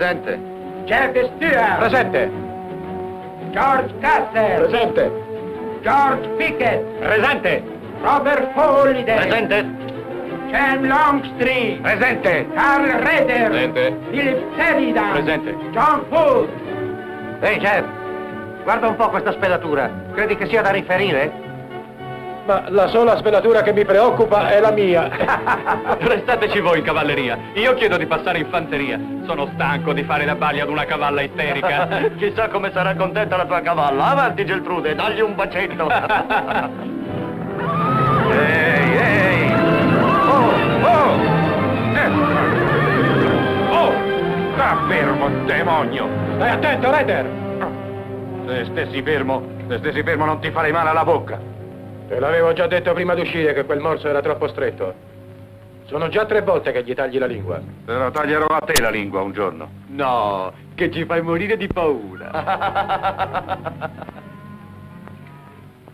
Presente. Jack Stewart, Presente. George Custer, Presente. George Pickett, Presente. Robert Holiday, Presente. Sam Longstreet, Presente. Carl Reder, Presente. Philip Sheridan, Presente. John Food. Ehi, Jeff. Guarda un po' questa spedatura. Credi che sia da riferire? Ma la sola svelatura che mi preoccupa è la mia. Restateci voi in cavalleria. Io chiedo di passare in fanteria. Sono stanco di fare la baglia ad una cavalla isterica. Chissà come sarà contenta la tua cavalla. Avanti, Geltrude, dagli un bacetto. Ehi, ehi! Oh, oh! Eh. Oh! Sta fermo, demonio! Stai attento, Reder! Se stessi fermo, se stessi fermo non ti farei male alla bocca. Te l'avevo già detto prima d'uscire che quel morso era troppo stretto. Sono già tre volte che gli tagli la lingua. Te la taglierò a te la lingua un giorno. No, che ci fai morire di paura.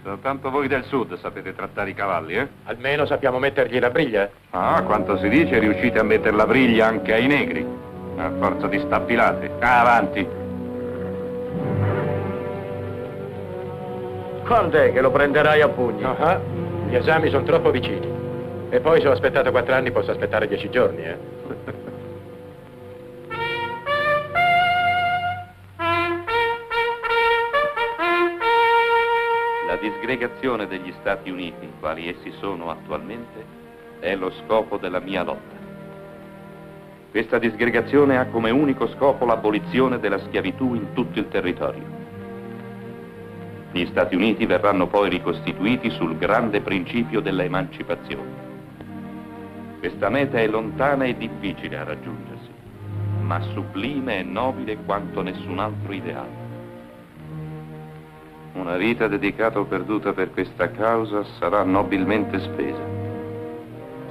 Soltanto voi del sud sapete trattare i cavalli, eh? Almeno sappiamo mettergli la briglia. Ah, quanto si dice, riuscite a mettere la briglia anche ai negri. A forza di stappilate. Avanti. Quando è che lo prenderai a pugni? Ah, gli esami sono troppo vicini. E poi se ho aspettato quattro anni posso aspettare dieci giorni, eh? La disgregazione degli Stati Uniti, quali essi sono attualmente, è lo scopo della mia lotta. Questa disgregazione ha come unico scopo l'abolizione della schiavitù in tutto il territorio. Gli Stati Uniti verranno poi ricostituiti sul grande principio della emancipazione. Questa meta è lontana e difficile a raggiungersi, ma sublime e nobile quanto nessun altro ideale. Una vita dedicata o perduta per questa causa sarà nobilmente spesa.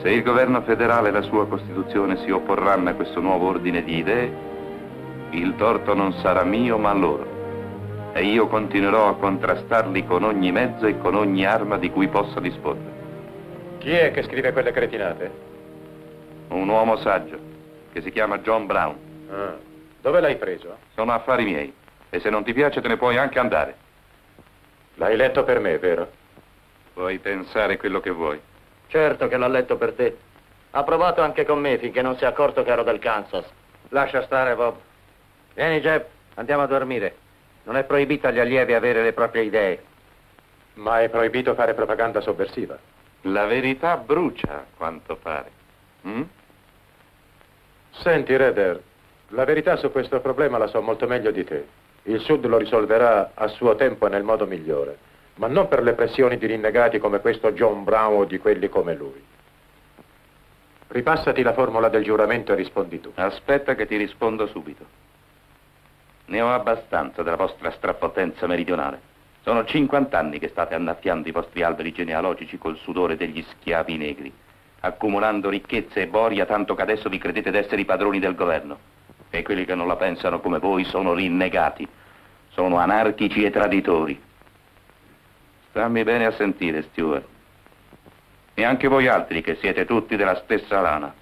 Se il governo federale e la sua Costituzione si opporranno a questo nuovo ordine di idee, il torto non sarà mio ma loro. E io continuerò a contrastarli con ogni mezzo e con ogni arma di cui possa disporre. Chi è che scrive quelle cretinate? Un uomo saggio, che si chiama John Brown. Ah, dove l'hai preso? Sono affari miei. E se non ti piace te ne puoi anche andare. L'hai letto per me, vero? Puoi pensare quello che vuoi. Certo che l'ha letto per te. Ha provato anche con me finché non si è accorto che ero del Kansas. Lascia stare, Bob. Vieni, Jeb, andiamo a dormire. Non è proibito agli allievi avere le proprie idee. Ma è proibito fare propaganda sovversiva. La verità brucia, a quanto pare. Mm? Senti, Reder, la verità su questo problema la so molto meglio di te. Il Sud lo risolverà a suo tempo e nel modo migliore, ma non per le pressioni di rinnegati come questo John Brown o di quelli come lui. Ripassati la formula del giuramento e rispondi tu. Aspetta che ti rispondo subito. Ne ho abbastanza della vostra strapotenza meridionale. Sono 50 anni che state annaffiando i vostri alberi genealogici col sudore degli schiavi negri, accumulando ricchezze e boria tanto che adesso vi credete d'essere i padroni del governo. E quelli che non la pensano come voi sono rinnegati, sono anarchici e traditori. Stammi bene a sentire, Stuart. E anche voi altri che siete tutti della stessa lana.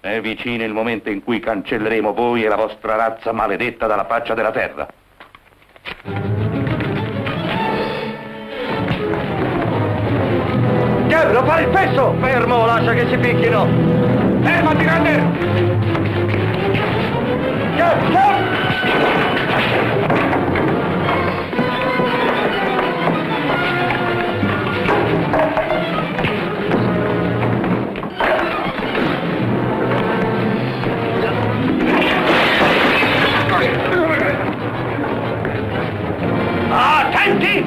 È vicino il momento in cui cancelleremo voi e la vostra razza maledetta dalla faccia della terra. Jeb, lo fai il peso! Fermo, lascia che si picchino! Fermati! Jeb, Jeb! Avanti!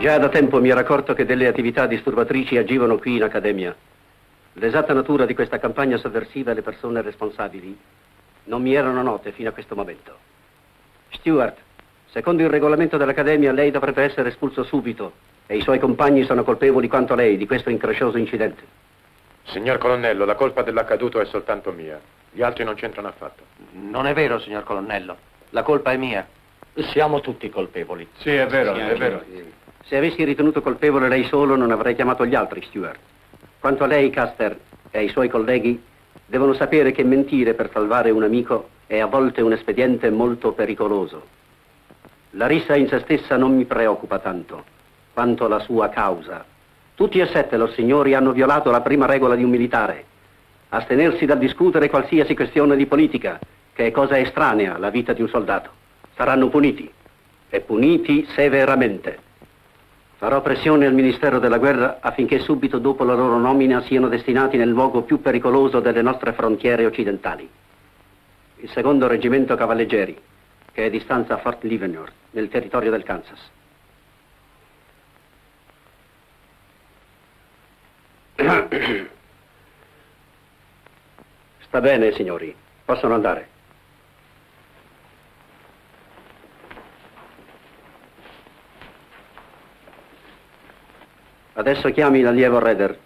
Già da tempo mi ero accorto che delle attività disturbatrici agivano qui in Accademia. L'esatta natura di questa campagna sovversiva e le persone responsabili non mi erano note fino a questo momento. Stewart, secondo il regolamento dell'Accademia lei dovrebbe essere espulso subito e i suoi compagni sono colpevoli quanto lei di questo increscioso incidente. Signor colonnello, la colpa dell'accaduto è soltanto mia. Gli altri non c'entrano affatto. Non è vero, signor colonnello. La colpa è mia. Siamo tutti colpevoli. Sì, è vero, è vero. Se avessi ritenuto colpevole lei solo non avrei chiamato gli altri, Stewart. Quanto a lei, Custer, e ai suoi colleghi, devono sapere che mentire per salvare un amico è a volte un espediente molto pericoloso. La rissa in se stessa non mi preoccupa tanto, quanto la sua causa. Tutti e sette, lor signori, hanno violato la prima regola di un militare, astenersi dal discutere qualsiasi questione di politica, che è cosa estranea alla vita di un soldato. Saranno puniti, e puniti severamente. Farò pressione al Ministero della Guerra affinché subito dopo la loro nomina siano destinati nel luogo più pericoloso delle nostre frontiere occidentali. Il secondo reggimento cavalleggeri, che è di stanza a Fort Leavenworth, nel territorio del Kansas. Sta bene, signori. Possono andare. Adesso chiami l'allievo Redder.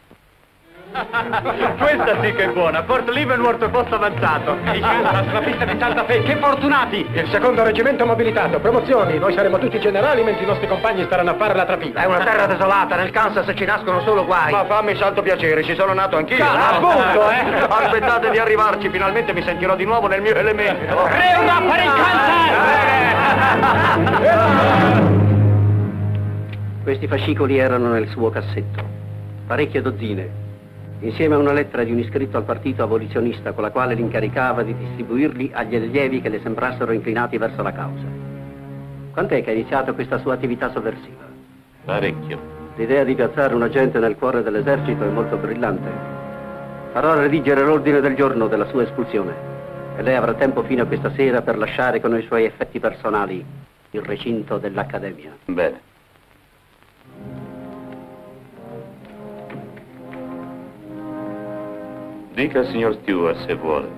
Questa sì che è buona. Fort Leavenworth posto avanzato. Il Kansas, la pista di Santa Fe. Che fortunati! Il secondo reggimento mobilitato. Promozioni. Noi saremo tutti generali mentre i nostri compagni staranno a fare la trapila. È una terra desolata, nel Kansas ci nascono solo guai. Ma fammi santo piacere, ci sono nato anch'io. appunto, eh. Aspettate di arrivarci, finalmente mi sentirò di nuovo nel mio elemento. Reuna per il Kansas! Questi fascicoli erano nel suo cassetto. Parecchie dozzine, insieme a una lettera di un iscritto al partito abolizionista con la quale l'incaricava di distribuirli agli allievi che le sembrassero inclinati verso la causa. Quant'è che ha iniziato questa sua attività sovversiva? Parecchio. L'idea di piazzare un agente nel cuore dell'esercito è molto brillante. Farò redigere l'ordine del giorno della sua espulsione e lei avrà tempo fino a questa sera per lasciare con i suoi effetti personali il recinto dell'Accademia. Bene. Dica al signor Stewart, se vuole,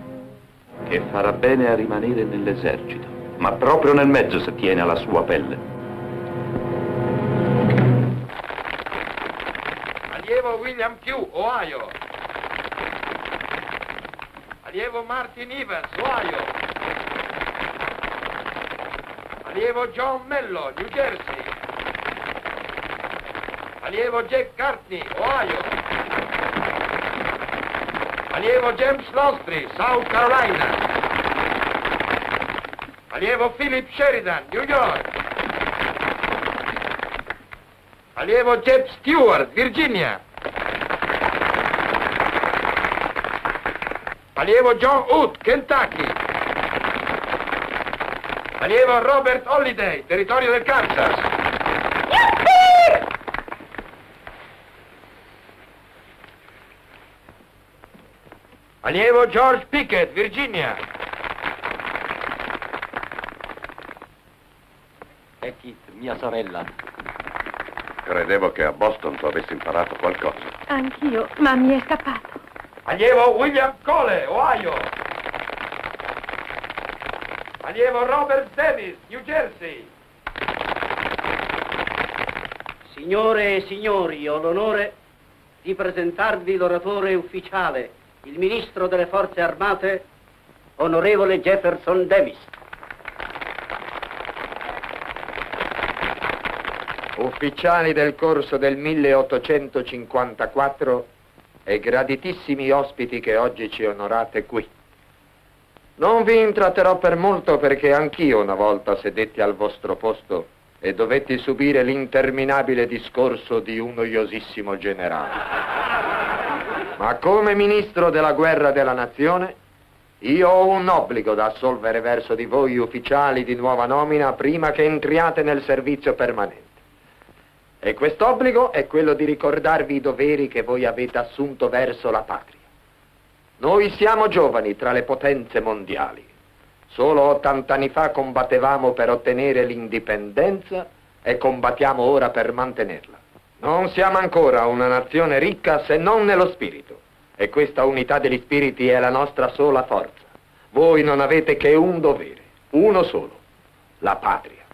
che farà bene a rimanere nell'esercito, ma proprio nel mezzo se tiene alla sua pelle. Allievo William Q, Ohio. Allievo Martin Evans, Ohio. Allievo John Mello, New Jersey. Allievo Jack Cartney, Ohio. Allievo James Lostri, South Carolina. Allievo Philip Sheridan, New York. Allievo Jeb Stewart, Virginia. Allievo John Hood, Kentucky. Allievo Robert Holiday, territorio del Kansas. Allievo George Pickett, Virginia. E Kit, mia sorella. Credevo che a Boston tu avessi imparato qualcosa. Anch'io, ma mi è scappato. Allievo William Cole, Ohio. Allievo Robert Davis, New Jersey. Signore e signori, ho l'onore di presentarvi l'oratore ufficiale, il ministro delle forze armate, onorevole Jefferson Davis. Ufficiali del corso del 1854 e graditissimi ospiti che oggi ci onorate qui. Non vi intratterò per molto perché anch'io una volta sedetti al vostro posto e dovetti subire l'interminabile discorso di un noiosissimo generale. Ma come ministro della guerra della nazione, io ho un obbligo da assolvere verso di voi ufficiali di nuova nomina prima che entriate nel servizio permanente. E quest'obbligo è quello di ricordarvi i doveri che voi avete assunto verso la patria. Noi siamo giovani tra le potenze mondiali. Solo 80 anni fa combattevamo per ottenere l'indipendenza e combattiamo ora per mantenerla. Non siamo ancora una nazione ricca se non nello spirito. E questa unità degli spiriti è la nostra sola forza. Voi non avete che un dovere, uno solo, la patria.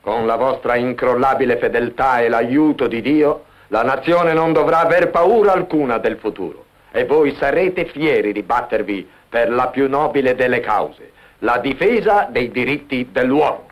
Con la vostra incrollabile fedeltà e l'aiuto di Dio, la nazione non dovrà aver paura alcuna del futuro e voi sarete fieri di battervi per la più nobile delle cause, la difesa dei diritti dell'uomo.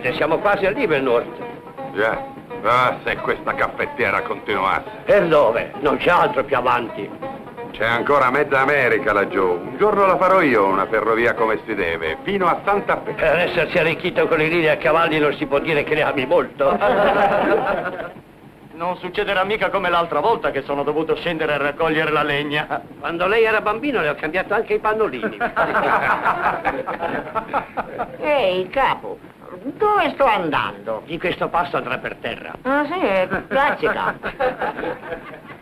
Ne siamo quasi al Livernorth. Già. Ah, se questa caffettiera continuasse. Per dove? Non c'è altro più avanti. C'è ancora mezza America laggiù. Un giorno la farò io, una ferrovia come si deve, fino a Santa Fe. Per essersi arricchito con i liri a cavalli non si può dire che ne ami molto. Non succederà mica come l'altra volta che sono dovuto scendere a raccogliere la legna. Quando lei era bambino le ho cambiato anche i pannolini. Ehi, capo, dove sto andando? Di questo passo andrà per terra. Ah, sì, è classica.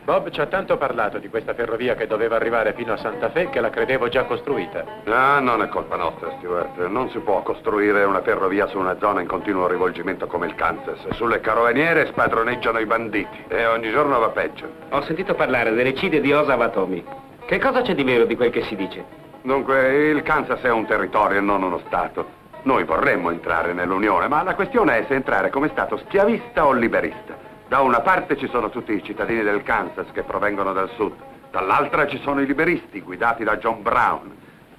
Bob ci ha tanto parlato di questa ferrovia che doveva arrivare fino a Santa Fe che la credevo già costruita. Ah, non è colpa nostra, Stuart. Non si può costruire una ferrovia su una zona in continuo rivolgimento come il Kansas. Sulle carovaniere spadroneggiano i banditi e ogni giorno va peggio. Ho sentito parlare dell'eccidio di Osa Watomi. Che cosa c'è di vero di quel che si dice? Dunque, il Kansas è un territorio e non uno Stato. Noi vorremmo entrare nell'Unione, ma la questione è se entrare come Stato schiavista o liberista. Da una parte ci sono tutti i cittadini del Kansas che provengono dal sud, dall'altra ci sono i liberisti guidati da John Brown.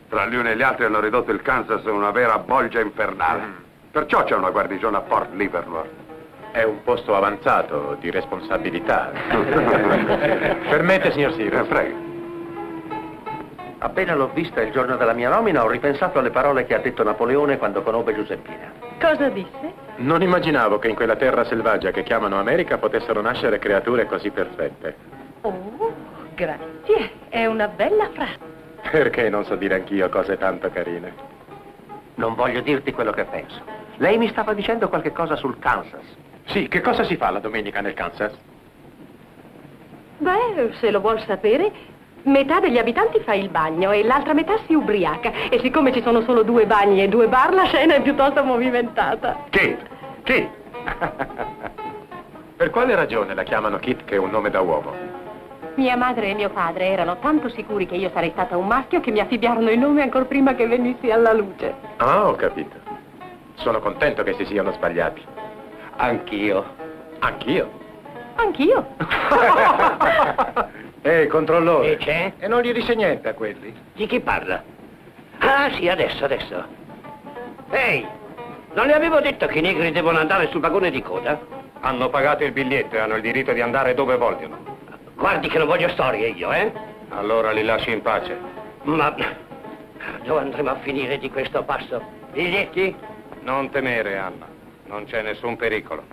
Tra gli uni e gli altri hanno ridotto il Kansas una vera bolgia infernale. Perciò c'è una guarnigione a Fort Livermore. È un posto avanzato di responsabilità. Permette, signor Sirius? Eh, prego. Appena l'ho vista il giorno della mia nomina ho ripensato alle parole che ha detto Napoleone quando conobbe Giuseppina. Cosa disse? Non immaginavo che in quella terra selvaggia che chiamano America potessero nascere creature così perfette. Oh, grazie. È una bella frase. Perché non so dire anch'io cose tanto carine? Non voglio dirti quello che penso. Lei mi stava dicendo qualche cosa sul Kansas. Sì, che cosa si fa la domenica nel Kansas? Beh, se lo vuol sapere, metà degli abitanti fa il bagno e l'altra metà si ubriaca. E siccome ci sono solo due bagni e due bar, la scena è piuttosto movimentata. Kit! Kit! per quale ragione la chiamano Kit che è un nome da uomo? Mia madre e mio padre erano tanto sicuri che io sarei stata un maschio che mi affibbiarono il nome ancora prima che venissi alla luce. Ah, ho capito. Sono contento che si siano sbagliati. Anch'io. Anch'io? Anch'io. Ehi, controllore. E c'è? E non gli dice niente a quelli? Di chi parla? Ah, sì, adesso, adesso. Ehi, non le avevo detto che i negri devono andare sul vagone di coda? Hanno pagato il biglietto e hanno il diritto di andare dove vogliono. Guardi che non voglio storie io, eh? Allora li lasci in pace. Ma dove andremo a finire di questo passo? Biglietti? Non temere, Anna. Non c'è nessun pericolo.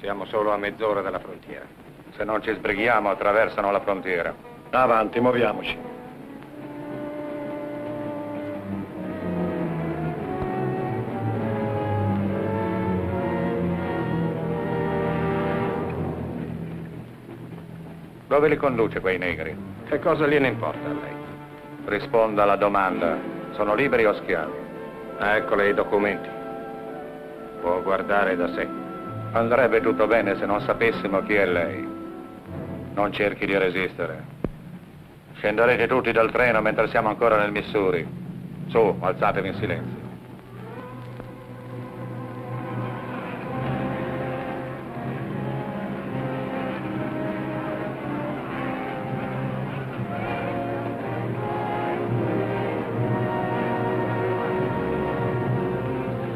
Siamo solo a mezz'ora dalla frontiera. Se non ci sbrighiamo, attraversano la frontiera. Avanti, muoviamoci. Dove li conduce quei negri? Che cosa gliene importa a lei? Risponda alla domanda. Sono liberi o schiavi? Eccole i documenti. Può guardare da sé. Andrebbe tutto bene se non sapessimo chi è lei. Non cerchi di resistere. Scenderete tutti dal treno mentre siamo ancora nel Missouri. Su, alzatevi in silenzio.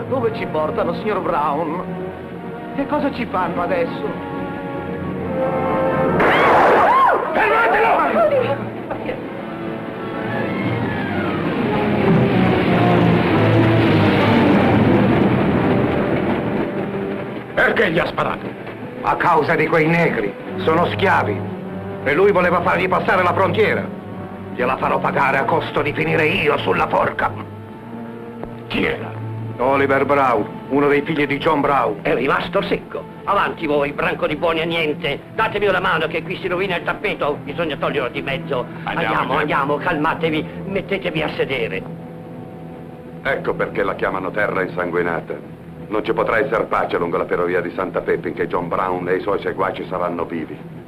Dove ci portano, signor Brown? Che cosa ci fanno adesso? Perché gli ha sparato? A causa di quei negri. Sono schiavi. E lui voleva fargli passare la frontiera. Gliela farò pagare a costo di finire io sulla forca. Chi era? Oliver Brown, uno dei figli di John Brown. È rimasto secco. Avanti voi, branco di buoni a niente. Datemi una mano che qui si rovina il tappeto. Bisogna toglierlo di mezzo. Andiamo, Andiamo, andiamo, calmatevi. Mettetevi a sedere. Ecco perché la chiamano terra insanguinata. Non ci potrà essere pace lungo la ferrovia di Santa Fe finché John Brown e i suoi seguaci saranno vivi.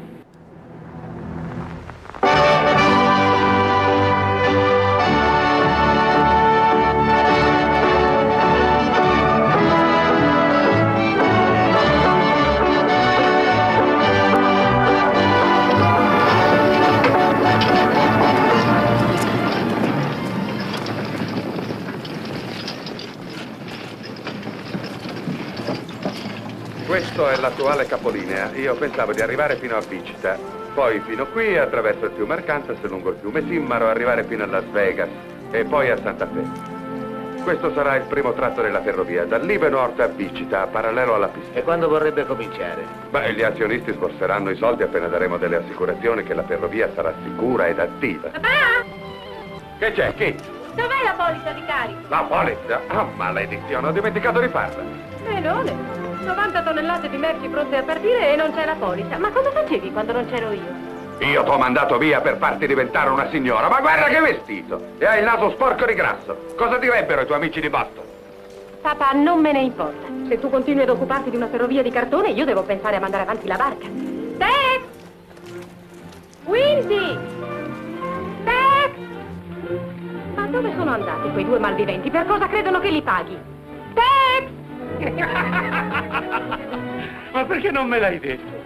L'attuale capolinea. Io pensavo di arrivare fino a Wichita, poi fino qui attraverso il fiume Arkansas lungo il fiume Simmaro, arrivare fino a Las Vegas e poi a Santa Fe. Questo sarà il primo tratto della ferrovia, da Leavenworth a Wichita, parallelo alla pista. E quando vorrebbe cominciare? Beh, gli azionisti sborseranno i soldi appena daremo delle assicurazioni che la ferrovia sarà sicura ed attiva. Papà, Che c'è? Chi? dov'è la polizza di carico? La polizia? Ah, maledizione, ho dimenticato di farla. Melone, 90 tonnellate di merci pronte a partire e non c'è la polizza. Ma cosa facevi quando non c'ero io? Io t'ho mandato via per farti diventare una signora, ma guarda che vestito! E hai il naso sporco di grasso. Cosa direbbero i tuoi amici di Boston? Papà, non me ne importa. Se tu continui ad occuparti di una ferrovia di cartone, io devo pensare a mandare avanti la barca. Tex! Windy! Tex! Ma dove sono andati quei due malviventi? Per cosa credono che li paghi? Tex! Ma perché non me l'hai detto?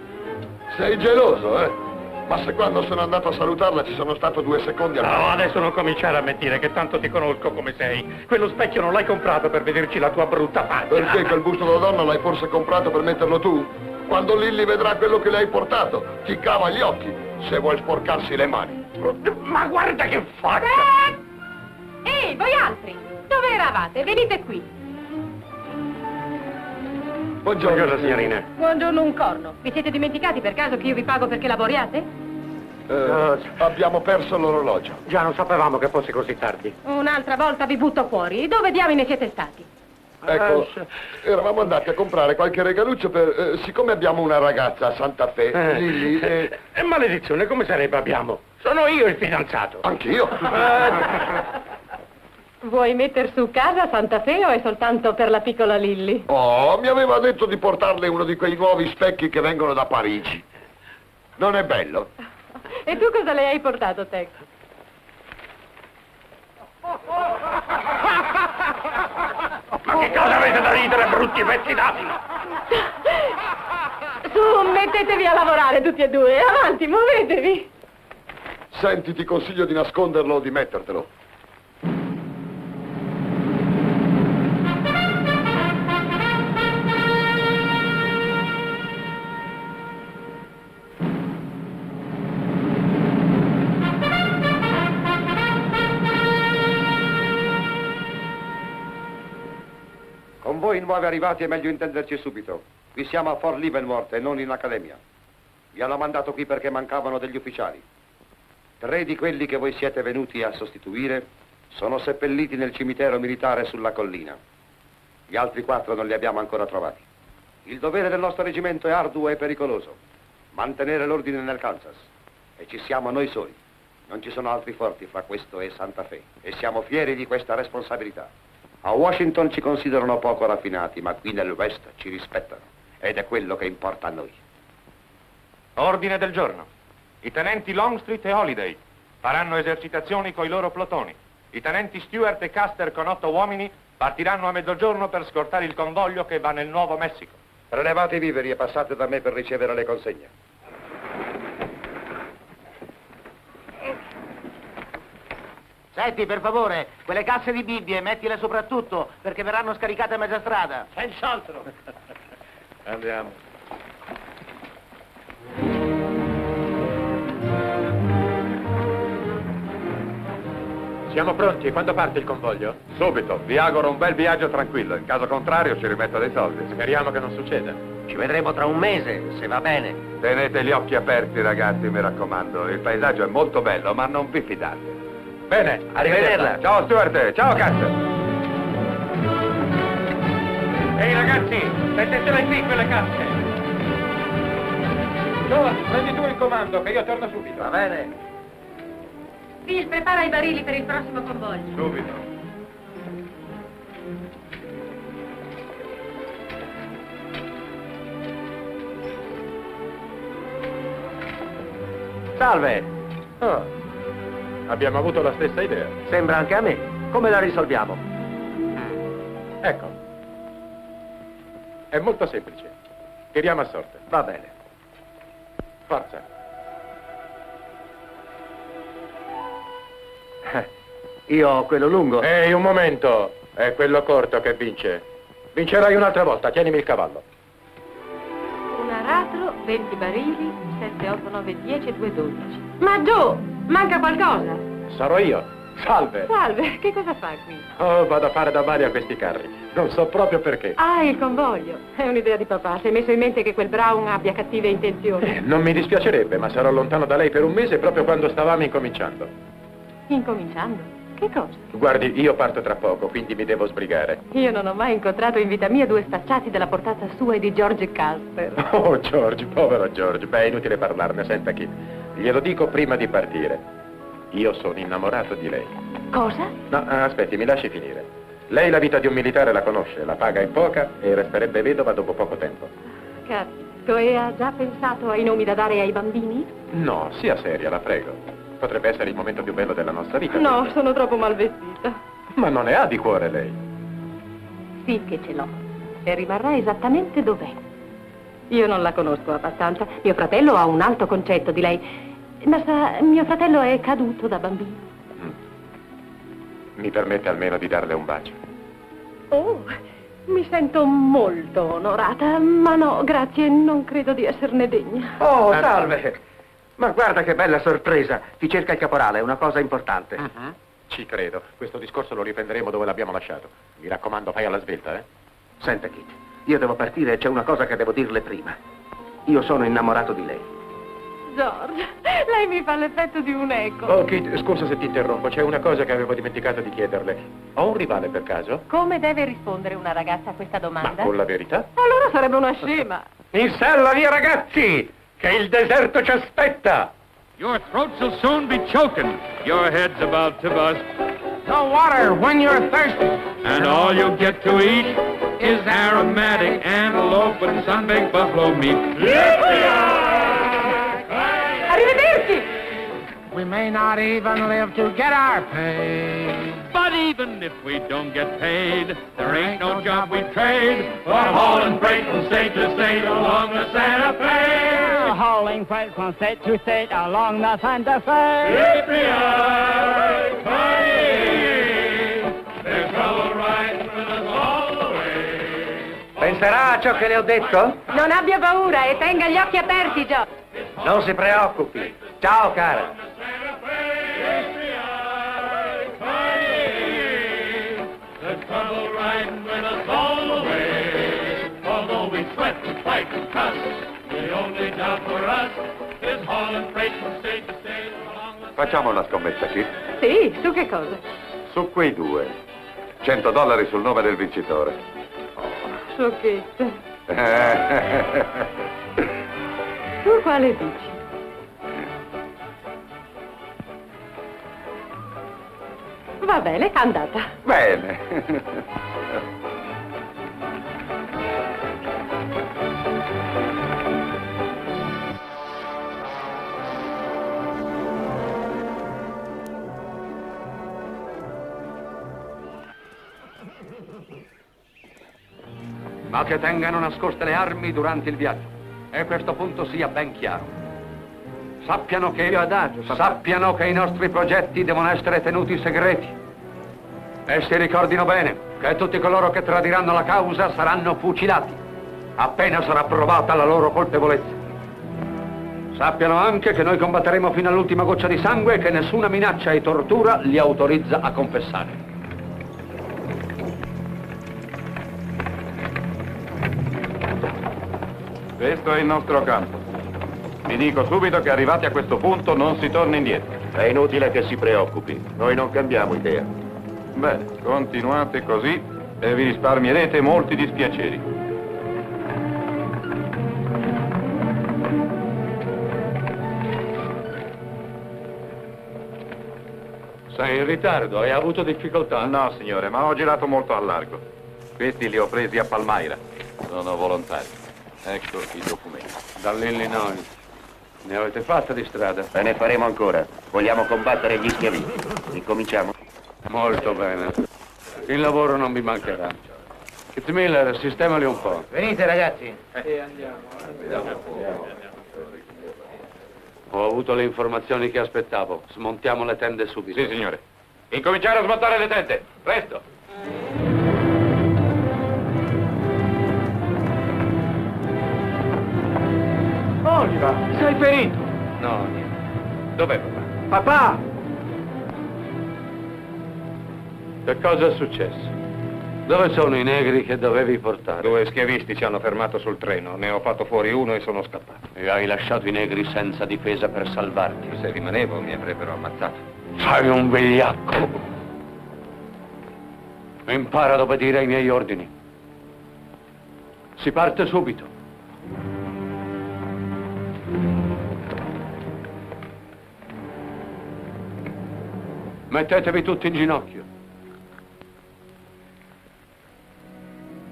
Sei geloso, eh? Ma se quando sono andato a salutarla ci sono stato due secondi al No, adesso non cominciare a mentire che tanto ti conosco come sei. Quello specchio non l'hai comprato per vederci la tua brutta faccia. Perché quel busto da donna l'hai forse comprato per metterlo tu? Quando Lilli vedrà quello che le hai portato, ti cava gli occhi, se vuoi sporcarsi le mani. Ma guarda che faccia! Ehi, voi altri! Dove eravate? Venite qui. Buongiorno, Buongiorno, signorina. Buongiorno un corno. Vi siete dimenticati per caso che io vi pago perché lavoriate? Eh, abbiamo perso l'orologio. Già non sapevamo che fosse così tardi. Un'altra volta vi butto fuori. Dove diamine siete stati? Ecco, eravamo andati a comprare qualche regaluccio per... eh, siccome abbiamo una ragazza a Santa Fe, Eh, Lilli... eh, eh, maledizione, come sarebbe abbiamo? Sono io il fidanzato. Anch'io? Vuoi metter su casa Santa Fe o è soltanto per la piccola Lilly? Oh, mi aveva detto di portarle uno di quei nuovi specchi che vengono da Parigi. Non è bello? E tu cosa le hai portato, Tex? Ma che cosa avete da ridere, brutti pezzi d'asino? Su, mettetevi a lavorare tutti e due. Avanti, muovetevi. Senti, ti consiglio di nasconderlo o di mettertelo. Nuovi arrivati è meglio intenderci subito. Qui siamo a Fort Leavenworth e non in accademia. Vi hanno mandato qui perché mancavano degli ufficiali. Tre di quelli che voi siete venuti a sostituire sono seppelliti nel cimitero militare sulla collina. Gli altri quattro non li abbiamo ancora trovati. Il dovere del nostro reggimento è arduo e pericoloso. Mantenere l'ordine nel Kansas. E ci siamo noi soli. Non ci sono altri forti fra questo e Santa Fe. E siamo fieri di questa responsabilità. A Washington ci considerano poco raffinati, ma qui nel West ci rispettano. Ed è quello che importa a noi. Ordine del giorno. I tenenti Longstreet e Holiday faranno esercitazioni coi loro plotoni. I tenenti Stewart e Custer con otto uomini partiranno a mezzogiorno per scortare il convoglio che va nel Nuovo Messico. Prelevate i viveri e passate da me per ricevere le consegne. Senti, per favore, quelle casse di Bibbie mettile soprattutto, perché verranno scaricate a mezza strada. Senz'altro. Andiamo. Siamo pronti. Quando parte il convoglio? Subito, vi auguro un bel viaggio tranquillo. In caso contrario ci rimetto dei soldi. Speriamo che non succeda. Ci vedremo tra un mese, se va bene. Tenete gli occhi aperti, ragazzi, mi raccomando. Il paesaggio è molto bello, ma non vi fidate. Bene, Arrivederla. Ciao Stuart, ciao Custer. Ehi ragazzi, mettetele qui quelle casse. Joe, prendi tu il comando, che io torno subito. Va bene. Bill, prepara i barili per il prossimo convoglio. Subito. Salve, Ah, abbiamo avuto la stessa idea. sembra anche a me. Come la risolviamo? Ecco. È molto semplice. Tiriamo a sorte. Va bene. Forza. Io ho quello lungo. Ehi, un momento. È quello corto che vince. Vincerai un'altra volta. Tienimi il cavallo. Un aratro, 20 barili, 7, 8, 9, 10 e 2, 12. Ma Joe, manca qualcosa. Sarò io. Salve. Salve, che cosa fa qui? Oh, vado a fare da bari a questi carri. Non so proprio perché. Ah, il convoglio. È un'idea di papà. Si è messo in mente che quel Brown abbia cattive intenzioni. Non mi dispiacerebbe, ma sarò lontano da lei per un mese proprio quando stavamo incominciando. Incominciando? Che cosa? Guardi, io parto tra poco, quindi mi devo sbrigare. Io non ho mai incontrato in vita mia due spacciati della portata sua e di George Custer. Oh, George, povero George. Beh, è inutile parlarne, senta chi. Glielo dico prima di partire. Io sono innamorato di lei. Cosa? No, ah, aspetti, mi lasci finire. Lei la vita di un militare la conosce, la paga è poca e resterebbe vedova dopo poco tempo. Capisco. E ha già pensato ai nomi da dare ai bambini? No, sia seria, la prego. Potrebbe essere il momento più bello della nostra vita. No, sono troppo mal vestita. Ma non ne ha di cuore lei. Sì che ce l'ho. E rimarrà esattamente dov'è. Io non la conosco abbastanza. Mio fratello ha un alto concetto di lei. Ma sa, mio fratello è caduto da bambino. Mi permette almeno di darle un bacio. Oh, mi sento molto onorata, ma no, grazie, non credo di esserne degna. Oh, salve. Ma guarda che bella sorpresa. Ti cerca il caporale, è una cosa importante. Ci credo. Questo discorso lo riprenderemo dove l'abbiamo lasciato. Mi raccomando, fai alla svelta, eh? Senta, Kit, io devo partire e c'è una cosa che devo dirle prima. Io sono innamorato di lei. George, lei mi fa l'effetto di un eco. Oh, Kit, scusa se ti interrompo. C'è una cosa che avevo dimenticato di chiederle. Ho un rivale per caso? Come deve rispondere una ragazza a questa domanda? Con la verità? Allora sarebbe una scema. In sella, via ragazzi! Che il deserto ci aspetta! Your throats will soon be choking. Your head's about to bust. No water when you're thirsty. And all you'll get to eat is aromatic antelope and sun-baked buffalo meat. Arrivederci! We may not even live to get our pay. But even if we don't get paid, there ain't no job we trade for hauling freight from state to state along the Santa Fe. Hauling freight from state to state along the Santa Fe. There's trouble riding with us all the way. Penserà a ciò che le ho detto? Non abbia paura e tenga gli occhi aperti, Joe. Non si preoccupi. Ciao, cara. trouble riding with us all the way. Although we sweat, fight, cuss, the only job for us is hauling freight from state to state. Facciamo una scommessa, Kit? Sì, su che cosa? Su quei due. 100 dollari sul nome del vincitore. Oh. Su Kit. tu eh. quale dici? Va bene, andata. Bene. ma che tengano nascoste le armi durante il viaggio. E questo punto sia ben chiaro. Sappiano che, sappiano che i nostri progetti devono essere tenuti segreti. E si ricordino bene che tutti coloro che tradiranno la causa saranno fucilati, appena sarà provata la loro colpevolezza. Sappiano anche che noi combatteremo fino all'ultima goccia di sangue e che nessuna minaccia e tortura li autorizza a confessare. Questo è il nostro campo. Vi dico subito che arrivati a questo punto non si torna indietro. È inutile che si preoccupi, noi non cambiamo idea. Bene, continuate così e vi risparmierete molti dispiaceri. Sei in ritardo, hai avuto difficoltà? No, signore, ma ho girato molto a largo. Questi li ho presi a Palmyra. Sono volontari. Ecco i documenti. Dall'Illinois. Ne avete fatta di strada? E ne faremo ancora. Vogliamo combattere gli schiavisti. Incominciamo. Molto bene. Il lavoro non vi mancherà. Kit Miller, sistemali un po'. Venite ragazzi. Ho avuto le informazioni che aspettavo. Smontiamo le tende subito. Sì, signore. Incominciare a smontare le tende. Presto. Oliva, sei ferito? No, niente. Dov'è papà? Papà! Che cosa è successo? Dove sono i negri che dovevi portare? Due schiavisti ci hanno fermato sul treno. Ne ho fatto fuori uno e sono scappato. E hai lasciato i negri senza difesa per salvarti. Se rimanevo mi avrebbero ammazzato. Sei un vigliacco. Impara ad obbedire ai miei ordini. Si parte subito. Mettetevi tutti in ginocchio.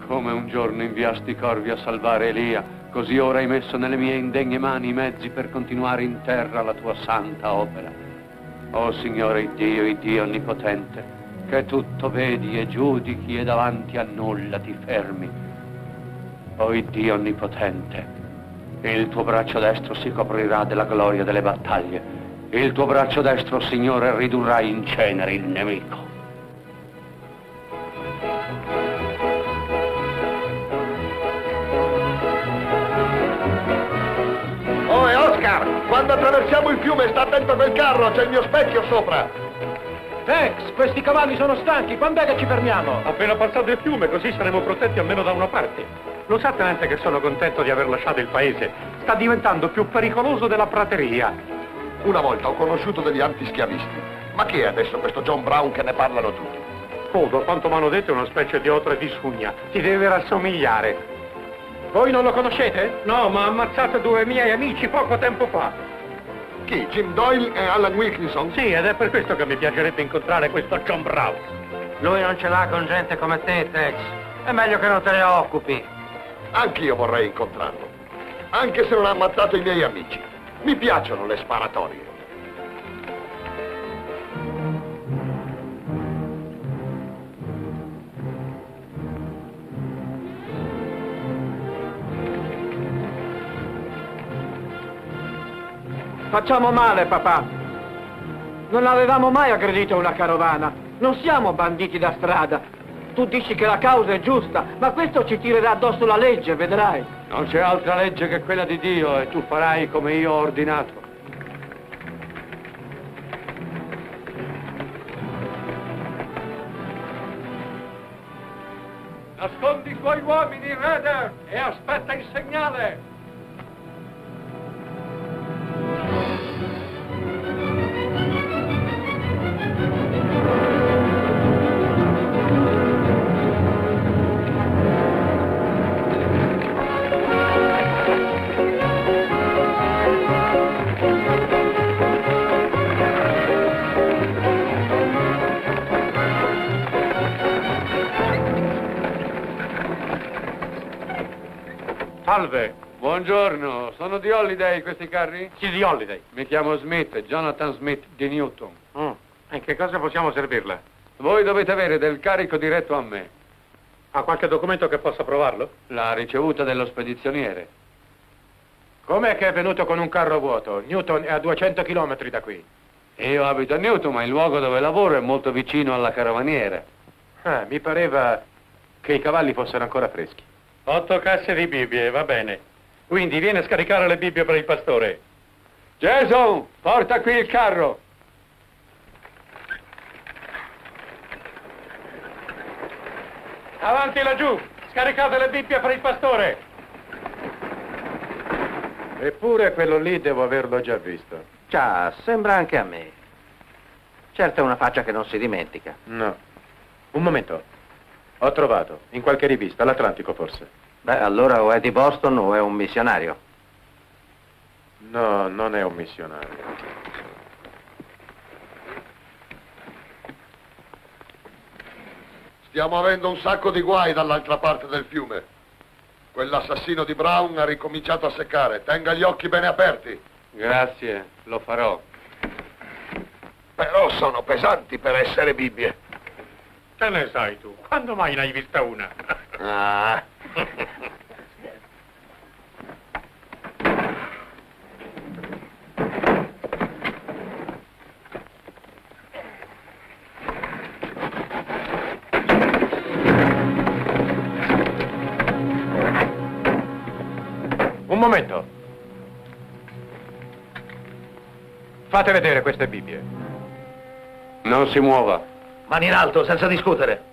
Come un giorno inviasti i corvi a salvare Elia, così ora hai messo nelle mie indegne mani i mezzi per continuare in terra la tua santa opera. O Signore Dio, Dio Onnipotente, che tutto vedi e giudichi e davanti a nulla ti fermi. O Dio Onnipotente, il tuo braccio destro si coprirà della gloria delle battaglie. Il tuo braccio destro, Signore, ridurrà in cenere il nemico. Oh, e Oscar, quando attraversiamo il fiume sta attento a quel carro, c'è il mio specchio sopra. Tex, questi cavalli sono stanchi, quando è che ci fermiamo? Appena passato il fiume, così saremo protetti almeno da una parte. Lo sa, tenente, che sono contento di aver lasciato il paese. Sta diventando più pericoloso della prateria. Una volta ho conosciuto degli antischiavisti. Ma chi è adesso questo John Brown che ne parlano tutti? Oh, da quanto mi hanno detto è una specie di otre di sugna. Ti deve rassomigliare. Voi non lo conoscete? No, ma ha ammazzato due miei amici poco tempo fa. Chi? Jim Doyle e Alan Wilkinson? Sì, ed è per questo che mi piacerebbe incontrare questo John Brown. Lui non ce l'ha con gente come te, Tex. È meglio che non te ne occupi. Anch'io vorrei incontrarlo. Anche se non ha ammazzato i miei amici. Mi piacciono le sparatorie. Facciamo male, papà. Non avevamo mai aggredito una carovana. Non siamo banditi da strada. Tu dici che la causa è giusta, ma questo ci tirerà addosso la legge, vedrai. Non c'è altra legge che quella di Dio e tu farai come io ho ordinato. Nascondi i tuoi uomini, Raider, e aspetta il segnale. Buongiorno, sono di Holiday questi carri? Sì, di Holiday. Mi chiamo Smith, Jonathan Smith di Newton. Mm. In che cosa possiamo servirla? Voi dovete avere del carico diretto a me. Ha qualche documento che possa provarlo? La ricevuta dello spedizioniere. Com'è che è venuto con un carro vuoto? Newton è a 200 km da qui. Io abito a Newton, ma il luogo dove lavoro è molto vicino alla caravaniera. Ah, mi pareva che i cavalli fossero ancora freschi. Otto casse di Bibbie, va bene. Quindi viene a scaricare le Bibbie per il pastore. Jason, porta qui il carro. Avanti laggiù, scaricate le Bibbie per il pastore. Eppure quello lì devo averlo già visto. Già, sembra anche a me. Certo è una faccia che non si dimentica. No. Un momento. Ho trovato, in qualche rivista, l'Atlantico forse. Beh, allora o è di Boston o è un missionario. No, non è un missionario. Stiamo avendo un sacco di guai dall'altra parte del fiume. Quell'assassino di Brown ha ricominciato a seccare. Tenga gli occhi bene aperti. Grazie, lo farò. Però sono pesanti per essere Bibbie. Che ne sai tu? Quando mai ne hai vista una? Ah. Un momento. Fate vedere queste Bibbie. Non si muova. Mani in alto, senza discutere.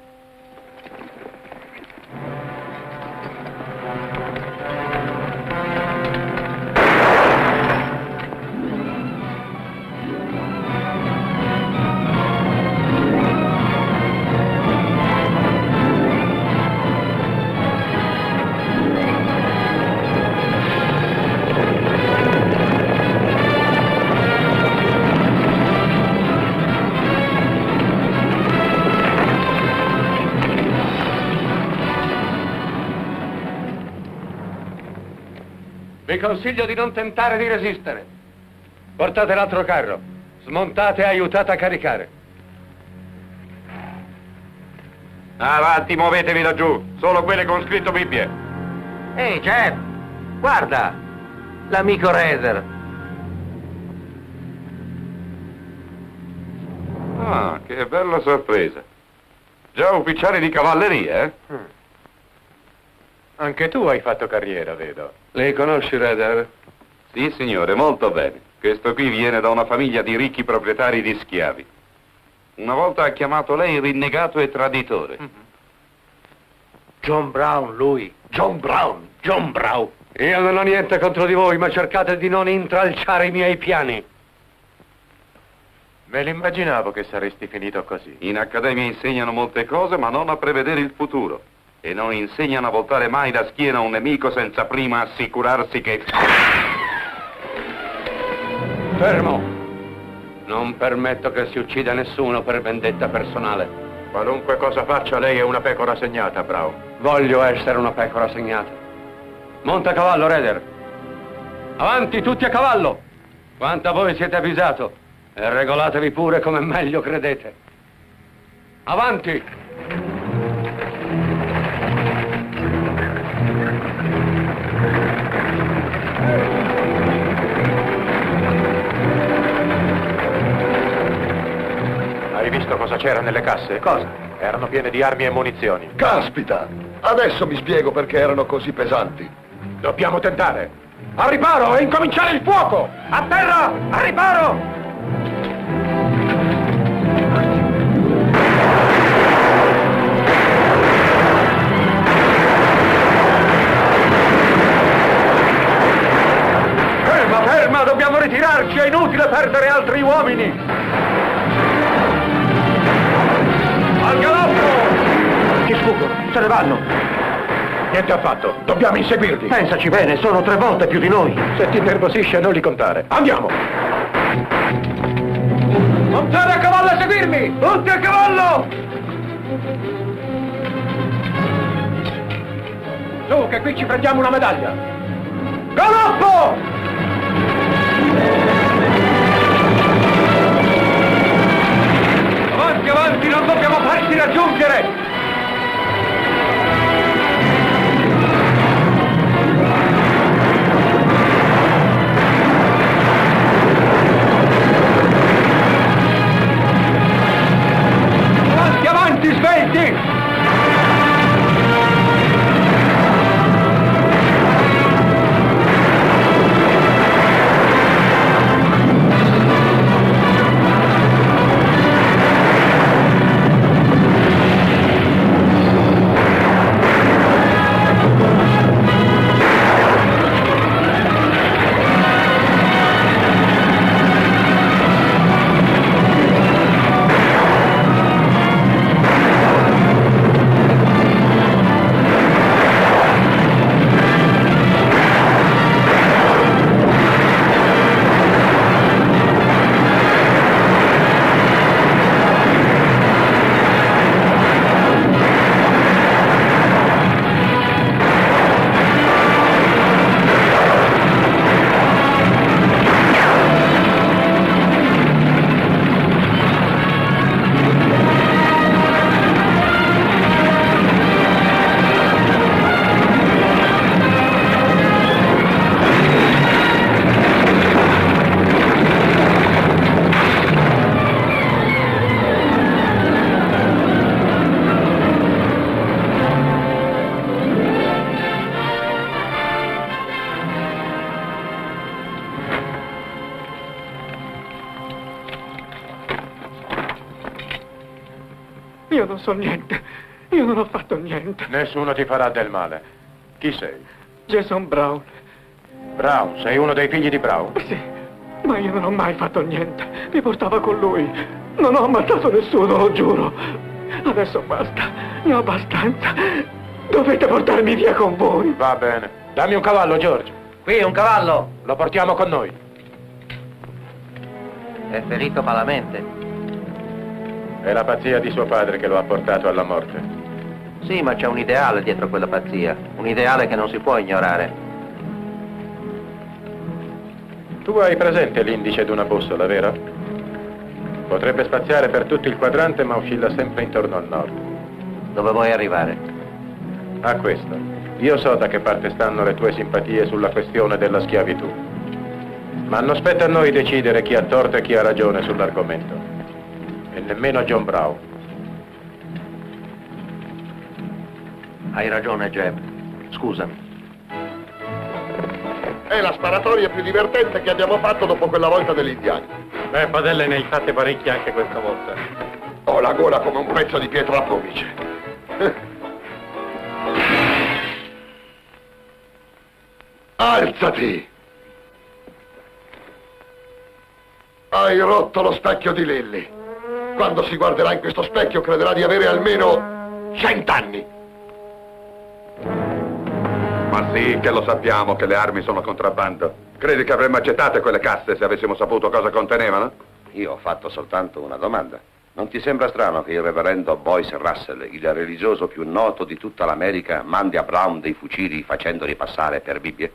Consiglio di non tentare di resistere. Portate l'altro carro. Smontate e aiutate a caricare. Avanti, muovetevi laggiù. Solo quelle con scritto Bibbie. Ehi, Jeff, guarda, l'amico Razer. Ah, che bella sorpresa. Già ufficiale di cavalleria, eh? Anche tu hai fatto carriera, vedo. Lei conosci Redder? Sì, signore, molto bene. Questo qui viene da una famiglia di ricchi proprietari di schiavi. Una volta ha chiamato lei rinnegato e traditore. John Brown, lui. John Brown. John Brown. Io non ho niente contro di voi, ma cercate di non intralciare i miei piani. Me l'immaginavo che saresti finito così. In accademia insegnano molte cose, ma non a prevedere il futuro. E non insegnano a voltare mai la schiena a un nemico senza prima assicurarsi che... Fermo! Non permetto che si uccida nessuno per vendetta personale. Qualunque cosa faccia, lei è una pecora segnata, Brown. Voglio essere una pecora segnata. Monta a cavallo, Reder. Avanti, tutti a cavallo! Quanto a voi siete avvisato. E regolatevi pure come meglio credete. Avanti! C'era nelle casse? Cosa? Erano piene di armi e munizioni. Caspita! Adesso mi spiego perché erano così pesanti. Dobbiamo tentare. A riparo e incominciare il fuoco! A terra! A riparo! Ferma, ferma! Dobbiamo ritirarci! È inutile perdere altri uomini! Sfuggono, se ne vanno. Niente affatto, dobbiamo inseguirli. Pensaci bene, sono tre volte più di noi. Se ti nervosisce non li contare. Andiamo! Montare a cavallo a seguirmi! Tutti a cavallo! Su, che qui ci prendiamo una medaglia. Galoppo! Avanti, avanti, non dobbiamo farci raggiungere! Avanti, svelti! Non so niente. Io non ho fatto niente. Nessuno ti farà del male. Chi sei? Jason Brown. Brown, sei uno dei figli di Brown? Sì, ma io non ho mai fatto niente. Mi portava con lui. Non ho ammazzato nessuno, lo giuro. Adesso basta. Ne ho abbastanza. Dovete portarmi via con voi. Va bene. Dammi un cavallo, George. Qui un cavallo. Lo portiamo con noi. È ferito malamente. È la pazzia di suo padre che lo ha portato alla morte. Sì, ma c'è un ideale dietro quella pazzia. Un ideale che non si può ignorare. Tu hai presente l'indice di una bussola, vero? Potrebbe spaziare per tutto il quadrante, ma oscilla sempre intorno al nord. Dove vuoi arrivare? A questo. Io so da che parte stanno le tue simpatie sulla questione della schiavitù. Ma non spetta a noi decidere chi ha torto e chi ha ragione sull'argomento. E nemmeno John Brown. Hai ragione, Jeb. Scusami. È la sparatoria più divertente che abbiamo fatto dopo quella volta degli indiani. Beh, padelle ne hai fatte parecchie anche questa volta. Ho la gola come un pezzo di pietra a pomice. Alzati! Hai rotto lo specchio di Lilly. Quando si guarderà in questo specchio crederà di avere almeno cent'anni. Ma sì, che lo sappiamo che le armi sono contrabbando. Credi che avremmo accettate quelle casse se avessimo saputo cosa contenevano? Io ho fatto soltanto una domanda. Non ti sembra strano che il reverendo Boyce Russell, il religioso più noto di tutta l'America, mandi a Brown dei fucili facendoli passare per Bibbie?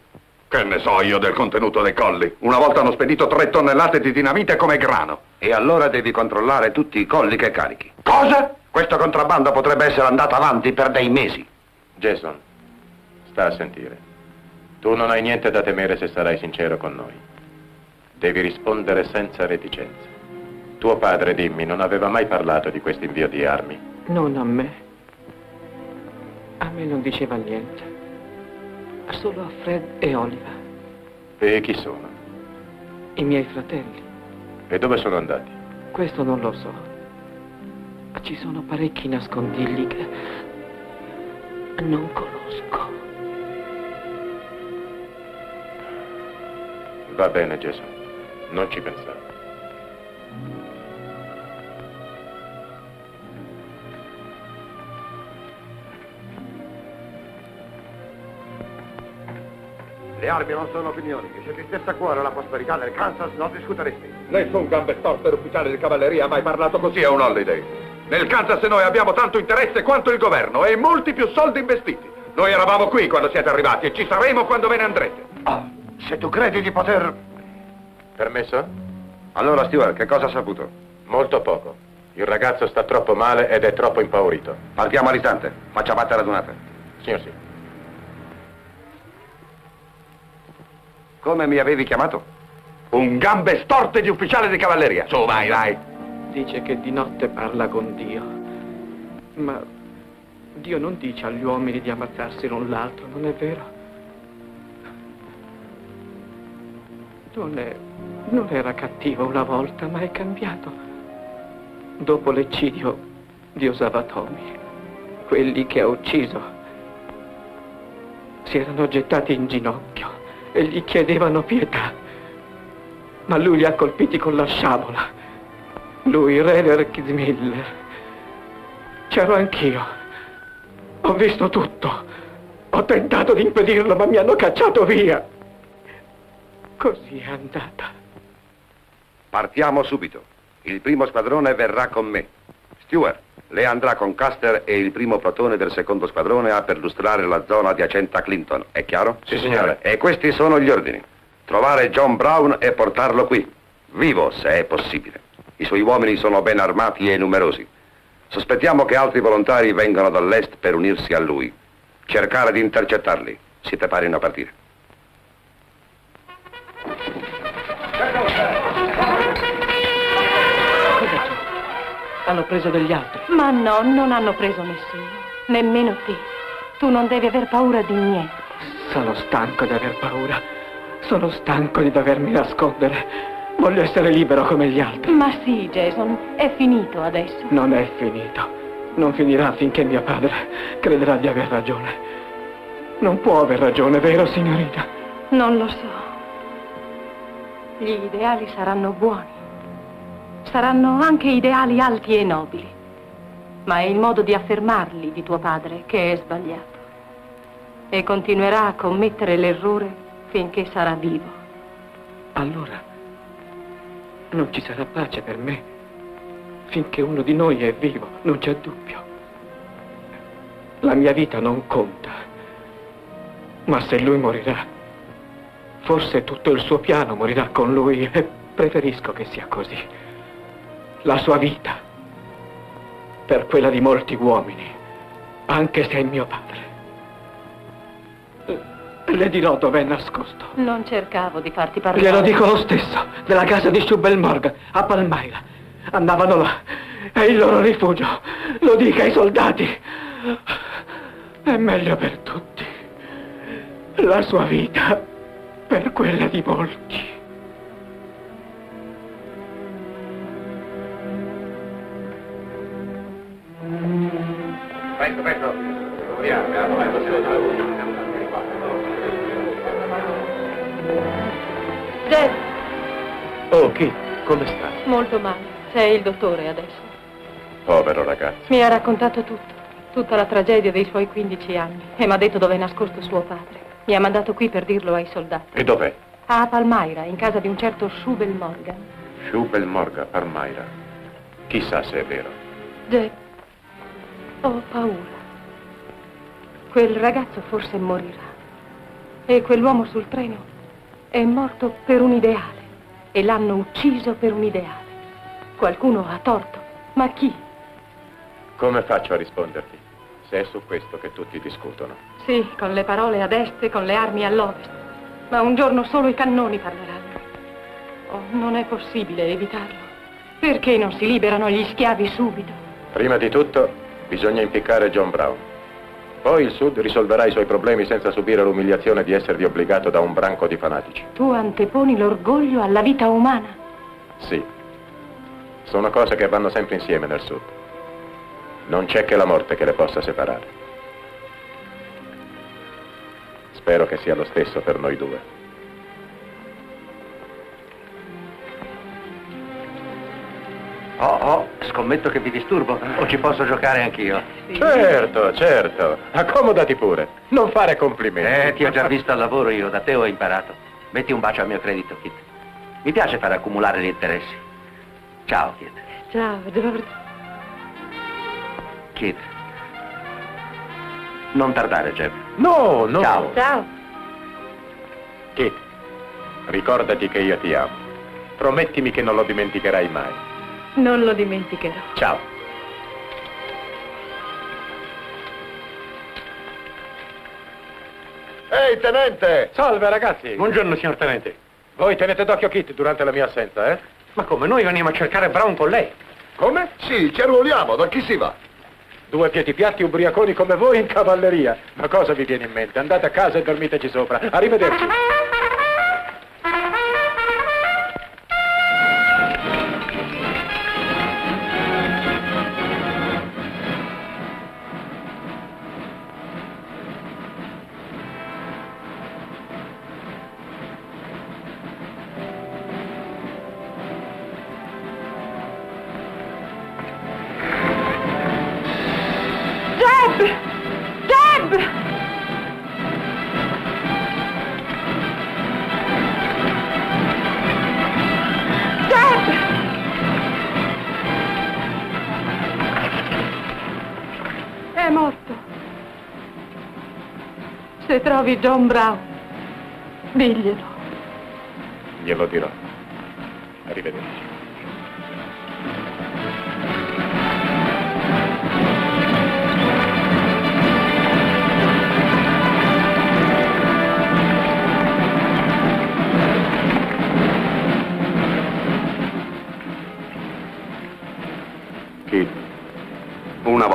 Che ne so io del contenuto dei colli? Una volta hanno spedito tre tonnellate di dinamite come grano. E allora devi controllare tutti i colli che carichi. Cosa? Questo contrabbando potrebbe essere andato avanti per dei mesi. Jason, sta a sentire. Tu non hai niente da temere se sarai sincero con noi. Devi rispondere senza reticenza. Tuo padre, dimmi, non aveva mai parlato di questo invio di armi. Non a me. A me non diceva niente. Solo a Fred e Oliver, E chi sono? i miei fratelli. E dove sono andati? Questo non lo so. Ci sono parecchi nascondigli che non conosco. Va bene, Jason. Non ci pensare. Le armi non sono opinioni. Se ti stesse a cuore la prosperità del Kansas, non discuteresti. Nessun gambe storte ufficiale di cavalleria ha mai parlato così a un holiday. Nel Kansas noi abbiamo tanto interesse quanto il governo e molti più soldi investiti. Noi eravamo qui quando siete arrivati e ci saremo quando ve ne andrete. Ah, se tu credi di poter... Permesso? Allora, Stewart, che cosa ha saputo? Molto poco. Il ragazzo sta troppo male ed è troppo impaurito. Partiamo all'istante. Faccia battere radunate. Signor sì. Come mi avevi chiamato? Un gambe storte di ufficiale di cavalleria. Su, vai, vai. Dice che di notte parla con Dio. Ma Dio non dice agli uomini di ammazzarsi l'un l'altro, non è vero? Non, è, non era cattivo una volta, ma è cambiato. Dopo l'eccidio di Osavatomi, quelli che ha ucciso si erano gettati in ginocchio e gli chiedevano pietà. Ma lui li ha colpiti con la sciabola. Lui, Reder Kizmiller. C'ero anch'io. Ho visto tutto. Ho tentato di impedirlo, ma mi hanno cacciato via. Così è andata. Partiamo subito. Il primo squadrone verrà con me. Stewart, lei andrà con Custer e il primo plotone del secondo squadrone a perlustrare la zona adiacente a Clinton. È chiaro? Sì, signore. E questi sono gli ordini. Trovare John Brown e portarlo qui. Vivo, se è possibile. I suoi uomini sono ben armati e numerosi. Sospettiamo che altri volontari vengano dall'est per unirsi a lui. Cercare di intercettarli. Si preparino a partire. Hanno preso degli altri. Ma no, non hanno preso nessuno. Nemmeno te. Tu non devi aver paura di niente. Sono stanco di aver paura. Sono stanco di dovermi nascondere. Voglio essere libero come gli altri. Ma sì, Jason, è finito adesso. Non è finito. Non finirà finché mio padre crederà di aver ragione. Non può aver ragione, vero, signorina? Non lo so. Gli ideali saranno buoni. Saranno anche ideali alti e nobili. Ma è il modo di affermarli di tuo padre che è sbagliato. E continuerà a commettere l'errore finché sarà vivo. Allora, non ci sarà pace per me finché uno di noi è vivo, non c'è dubbio. La mia vita non conta. Ma se lui morirà, forse tutto il suo piano morirà con lui e preferisco che sia così. La sua vita per quella di molti uomini, anche se è mio padre. Le dirò dove è nascosto. Non cercavo di farti parlare. Glielo dico lo stesso, nella casa di Schubelmorg, a Palmyra. Andavano là, è il loro rifugio. Lo dica ai soldati. È meglio per tutti. La sua vita per quella di molti. Presto, presto. Jeff, Oh, Kit, come sta? molto male. Sei il dottore adesso. Povero ragazzo. Mi ha raccontato tutto. Tutta la tragedia dei suoi 15 anni. E mi ha detto dove è nascosto suo padre. Mi ha mandato qui per dirlo ai soldati. E dov'è? A Palmyra, in casa di un certo Schubel Morgan. Schubel Morga, Parmaira. Chissà se è vero. Jeff, ho paura. Quel ragazzo forse morirà. E quell'uomo sul treno è morto per un ideale. E l'hanno ucciso per un ideale. Qualcuno ha torto. Ma chi? Come faccio a risponderti? Se è su questo che tutti discutono. Sì, con le parole ad est e con le armi all'ovest. Ma un giorno solo i cannoni parleranno. Oh, non è possibile evitarlo. Perché non si liberano gli schiavi subito? Prima di tutto, bisogna impiccare John Brown. Poi il Sud risolverà i suoi problemi senza subire l'umiliazione di esservi obbligato da un branco di fanatici. Tu anteponi l'orgoglio alla vita umana. Sì. Sono cose che vanno sempre insieme nel Sud. Non c'è che la morte che le possa separare. Spero che sia lo stesso per noi due. Oh, oh, scommetto che vi disturbo. O ci posso giocare anch'io? Certo, certo. Accomodati pure. Non fare complimenti. Eh, ti ho già visto al lavoro io, da te ho imparato. Metti un bacio al mio credito, Kit. Mi piace far accumulare gli interessi. Ciao, Kit. Ciao, George. Kit. Non tardare, Jeff. No, no. Ciao. Ciao. Kit, ricordati che io ti amo. Promettimi che non lo dimenticherai mai. Non lo dimenticherò. Ciao. Ehi, tenente! Salve ragazzi! Buongiorno signor Tenente. Voi tenete d'occhio Kit durante la mia assenza, eh? Ma come? Noi veniamo a cercare Brown con lei. Come? Sì, ci arruoliamo, da chi si va? Due piedi piatti ubriaconi come voi in cavalleria. Ma cosa vi viene in mente? Andate a casa e dormiteci sopra. Arrivederci. Deb! Deb! È morto. Se trovi John Brown, diglielo. Glielo dirò. Arrivederci.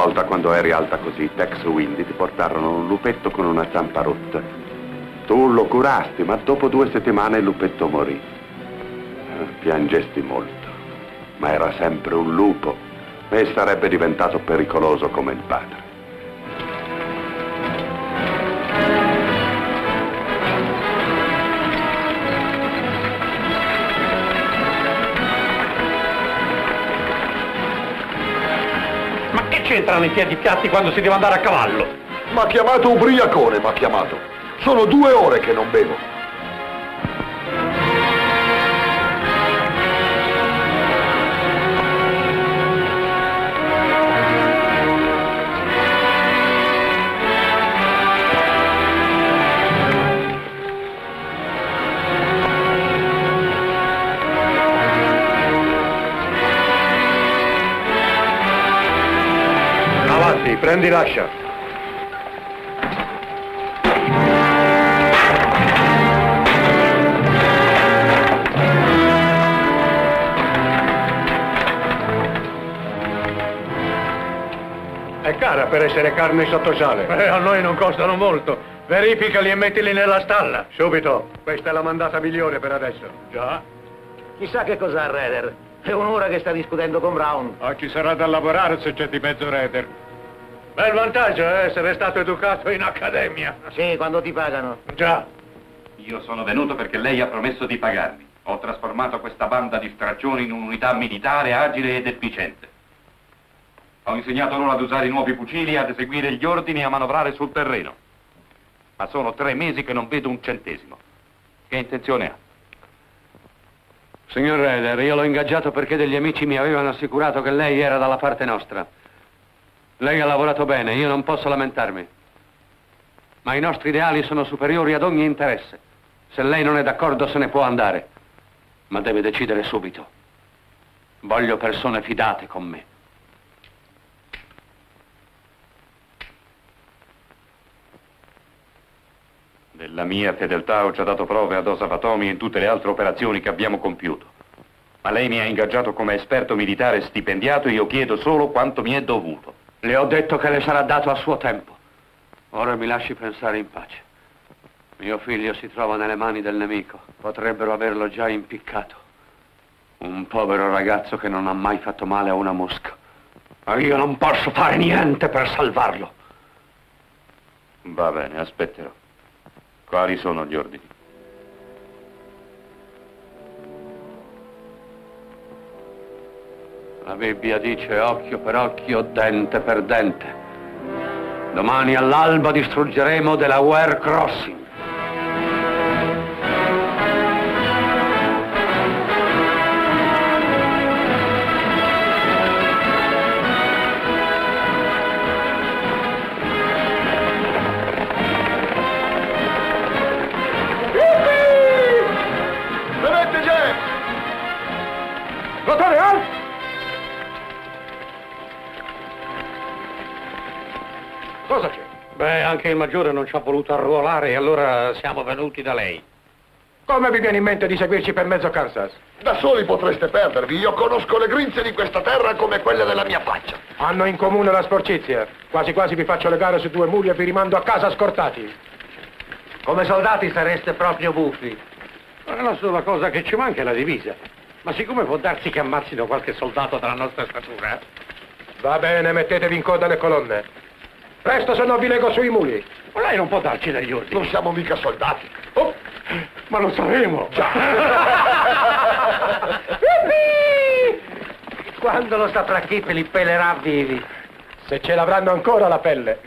Volta quando eri alta così, Tex Windy ti portarono un lupetto con una zampa rotta. Tu lo curasti, ma dopo due settimane il lupetto morì. Eh, Piangesti molto, ma era sempre un lupo e sarebbe diventato pericoloso come il padre. C'entrano i piedi piatti quando si deve andare a cavallo? M'ha chiamato ubriacone, m'ha chiamato. Sono due ore che non bevo. Prendi l'ascia. È cara per essere carne sotto sale. Eh, a noi non costano molto. Verificali e mettili nella stalla. Subito. Questa è la mandata migliore per adesso. Già. Chissà che cos'ha Reder. È un'ora che sta discutendo con Brown. Ah, ci sarà da lavorare se c'è di mezzo Reder. Bel vantaggio, eh, essere stato educato in accademia. Sì, quando ti pagano. Già. Io sono venuto perché lei ha promesso di pagarmi. Ho trasformato questa banda di straccioni in un'unità militare agile ed efficiente. Ho insegnato loro ad usare i nuovi fucili, ad eseguire gli ordini e a manovrare sul terreno. Ma sono tre mesi che non vedo un centesimo. Che intenzione ha? Signor Reder, io l'ho ingaggiato perché degli amici mi avevano assicurato che lei era dalla parte nostra. Lei ha lavorato bene, io non posso lamentarmi. Ma i nostri ideali sono superiori ad ogni interesse. Se lei non è d'accordo se ne può andare. Ma deve decidere subito. Voglio persone fidate con me. Della mia fedeltà ho già dato prove ad Osavatomi in tutte le altre operazioni che abbiamo compiuto. Ma lei mi ha ingaggiato come esperto militare stipendiato e io chiedo solo quanto mi è dovuto. Le ho detto che le sarà dato a suo tempo. Ora mi lasci pensare in pace. Mio figlio si trova nelle mani del nemico. Potrebbero averlo già impiccato. Un povero ragazzo che non ha mai fatto male a una mosca. Ma io non posso fare niente per salvarlo. Va bene, aspetterò. Quali sono gli ordini? La Bibbia dice occhio per occhio, dente per dente. Domani all'alba distruggeremo Delaware Crossing. Anche il maggiore non ci ha voluto arruolare e allora siamo venuti da lei. Come vi viene in mente di seguirci per mezzo Kansas? Da soli potreste perdervi. Io conosco le grinze di questa terra come quelle della mia faccia. Hanno in comune la sporcizia. Quasi quasi vi faccio legare su due muli e vi rimando a casa scortati. Come soldati sareste proprio buffi. Eh, La sola cosa che ci manca è la divisa. Ma siccome può darsi che ammazzino qualche soldato della nostra statura, Va bene, mettetevi in coda alle colonne. Presto, se no vi lego sui muli. ma lei non può darci degli ordini. Non siamo mica soldati. Oh, ma lo saremo. Quando lo saprà chi li pelerà vivi? Se ce l'avranno ancora la pelle.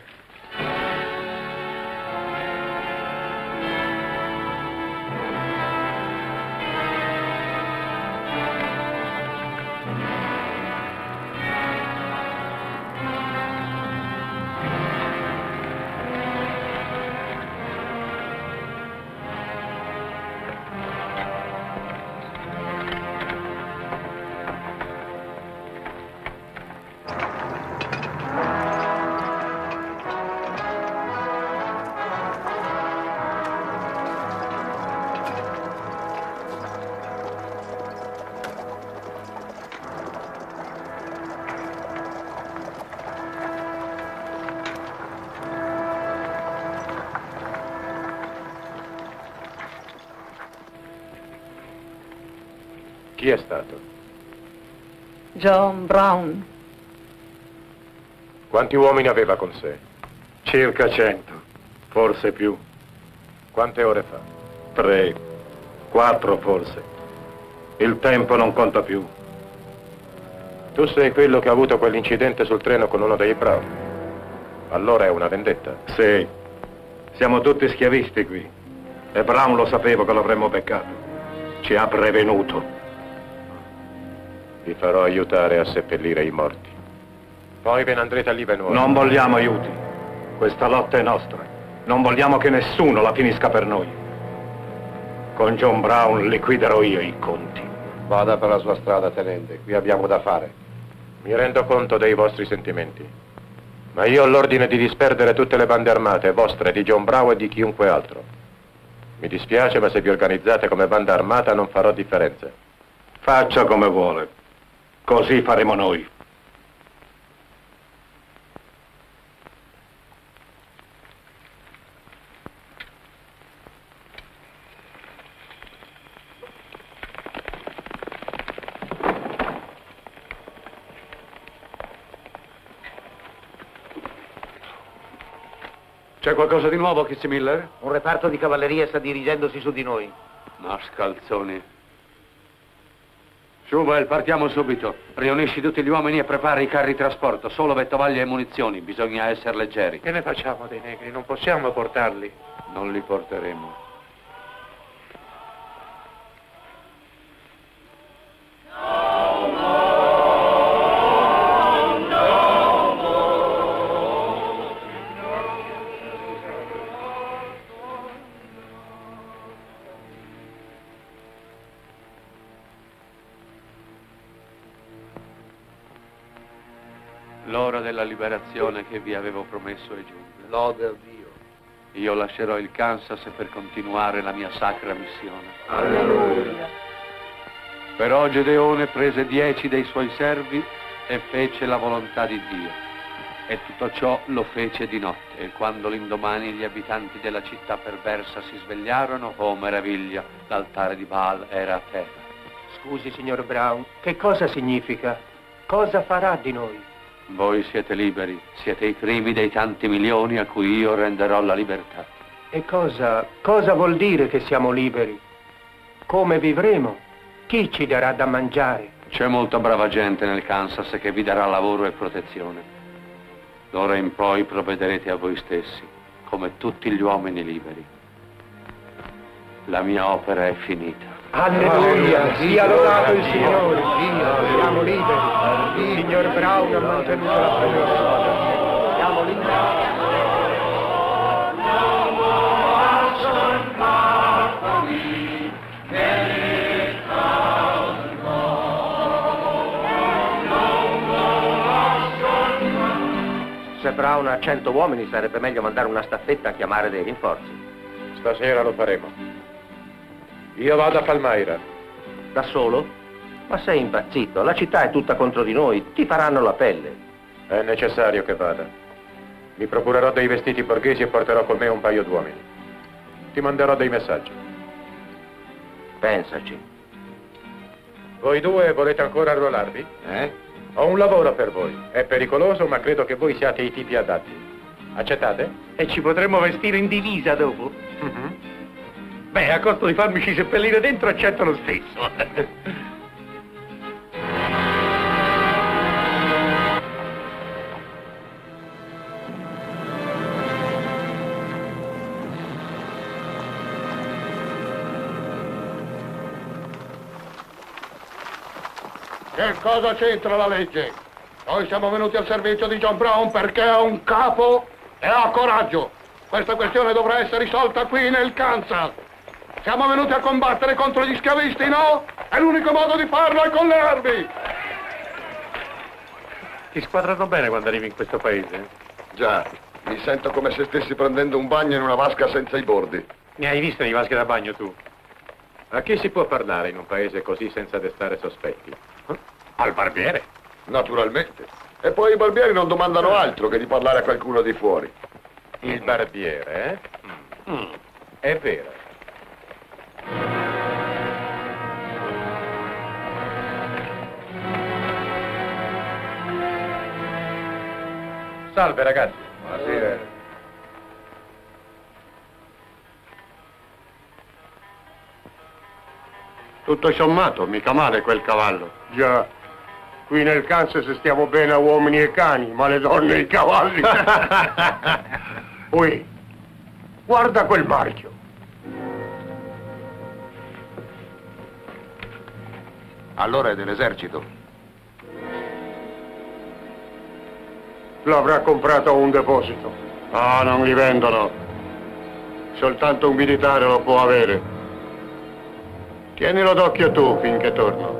John Brown. Quanti uomini aveva con sé? Circa cento, forse più. Quante ore fa? Tre, quattro forse. Il tempo non conta più. Tu sei quello che ha avuto quell'incidente sul treno con uno dei Brown. Allora è una vendetta. Sì, siamo tutti schiavisti qui. E Brown lo sapevo che l'avremmo beccato. Ci ha prevenuto. Vi farò aiutare a seppellire i morti. Poi ve ne andrete a Livernois. Non vogliamo aiuti. Questa lotta è nostra. Non vogliamo che nessuno la finisca per noi. Con John Brown liquiderò io i conti. Vada per la sua strada, tenente. Qui abbiamo da fare. Mi rendo conto dei vostri sentimenti. Ma io ho l'ordine di disperdere tutte le bande armate, vostre, di John Brown e di chiunque altro. Mi dispiace, ma se vi organizzate come banda armata non farò differenze. Faccia come vuole. Così faremo noi. C'è qualcosa di nuovo, Kitty Miller? Un reparto di cavalleria sta dirigendosi su di noi. No, scalzoni. Schubel, partiamo subito. Riunisci tutti gli uomini e prepara i carri trasporto. Solo vettovaglie e munizioni. Bisogna essere leggeri. Che ne facciamo dei negri? Non possiamo portarli. Non li porteremo. Della liberazione che vi avevo promesso è giunta. Lode a Dio. Io lascerò il Kansas per continuare la mia sacra missione. Alleluia. Però Gedeone prese dieci dei suoi servi e fece la volontà di Dio. E tutto ciò lo fece di notte. E quando l'indomani gli abitanti della città perversa si svegliarono, oh meraviglia, l'altare di Baal era a terra. Scusi, signor Brown, che cosa significa? Cosa farà di noi? Voi siete liberi, siete i primi dei tanti milioni a cui io renderò la libertà. E cosa, cosa vuol dire che siamo liberi? Come vivremo? Chi ci darà da mangiare? C'è molta brava gente nel Kansas che vi darà lavoro e protezione. D'ora in poi provvederete a voi stessi, come tutti gli uomini liberi. La mia opera è finita. Alleluia, sia lodato il Signore, siamo liberi. Il signor Brown ha mantenuto la parola. Siamo liberi. Se Brown ha cento uomini sarebbe meglio mandare una staffetta a chiamare dei rinforzi. Stasera lo faremo. Io vado a Palmaira. Da solo? Ma sei impazzito, la città è tutta contro di noi, ti faranno la pelle. È necessario che vada. Mi procurerò dei vestiti borghesi e porterò con me un paio d'uomini. Ti manderò dei messaggi. Pensaci. Voi due volete ancora arruolarvi? Eh? Ho un lavoro per voi. È pericoloso, ma credo che voi siate i tipi adatti. Accettate? E ci potremmo vestire in divisa dopo? Mhm. Beh, a costo di farmici seppellire dentro, accetto lo stesso. Che cosa c'entra la legge? Noi siamo venuti al servizio di John Brown perché è un capo e ha coraggio. Questa questione dovrà essere risolta qui nel Kansas. Siamo venuti a combattere contro gli schiavisti, no? E l'unico modo di farlo è con le armi. Ti squadrano bene quando arrivi in questo paese? Già, mi sento come se stessi prendendo un bagno in una vasca senza i bordi. Ne hai viste di vasche da bagno tu? A chi si può parlare in un paese così senza destare sospetti? Al barbiere. Naturalmente. E poi i barbieri non domandano altro che di parlare a qualcuno di fuori. Il barbiere, eh? Mm. È vero. Salve ragazzi. Buonasera. Tutto sommato, mica male quel cavallo. Già, qui nel Kansas stiamo bene a uomini e cani, ma le donne e i cavalli. Ui, guarda quel marchio. Allora è dell'esercito. L'avrà comprato a un deposito. Ah, non li vendono. Soltanto un militare lo può avere. Tienilo d'occhio tu finché torno.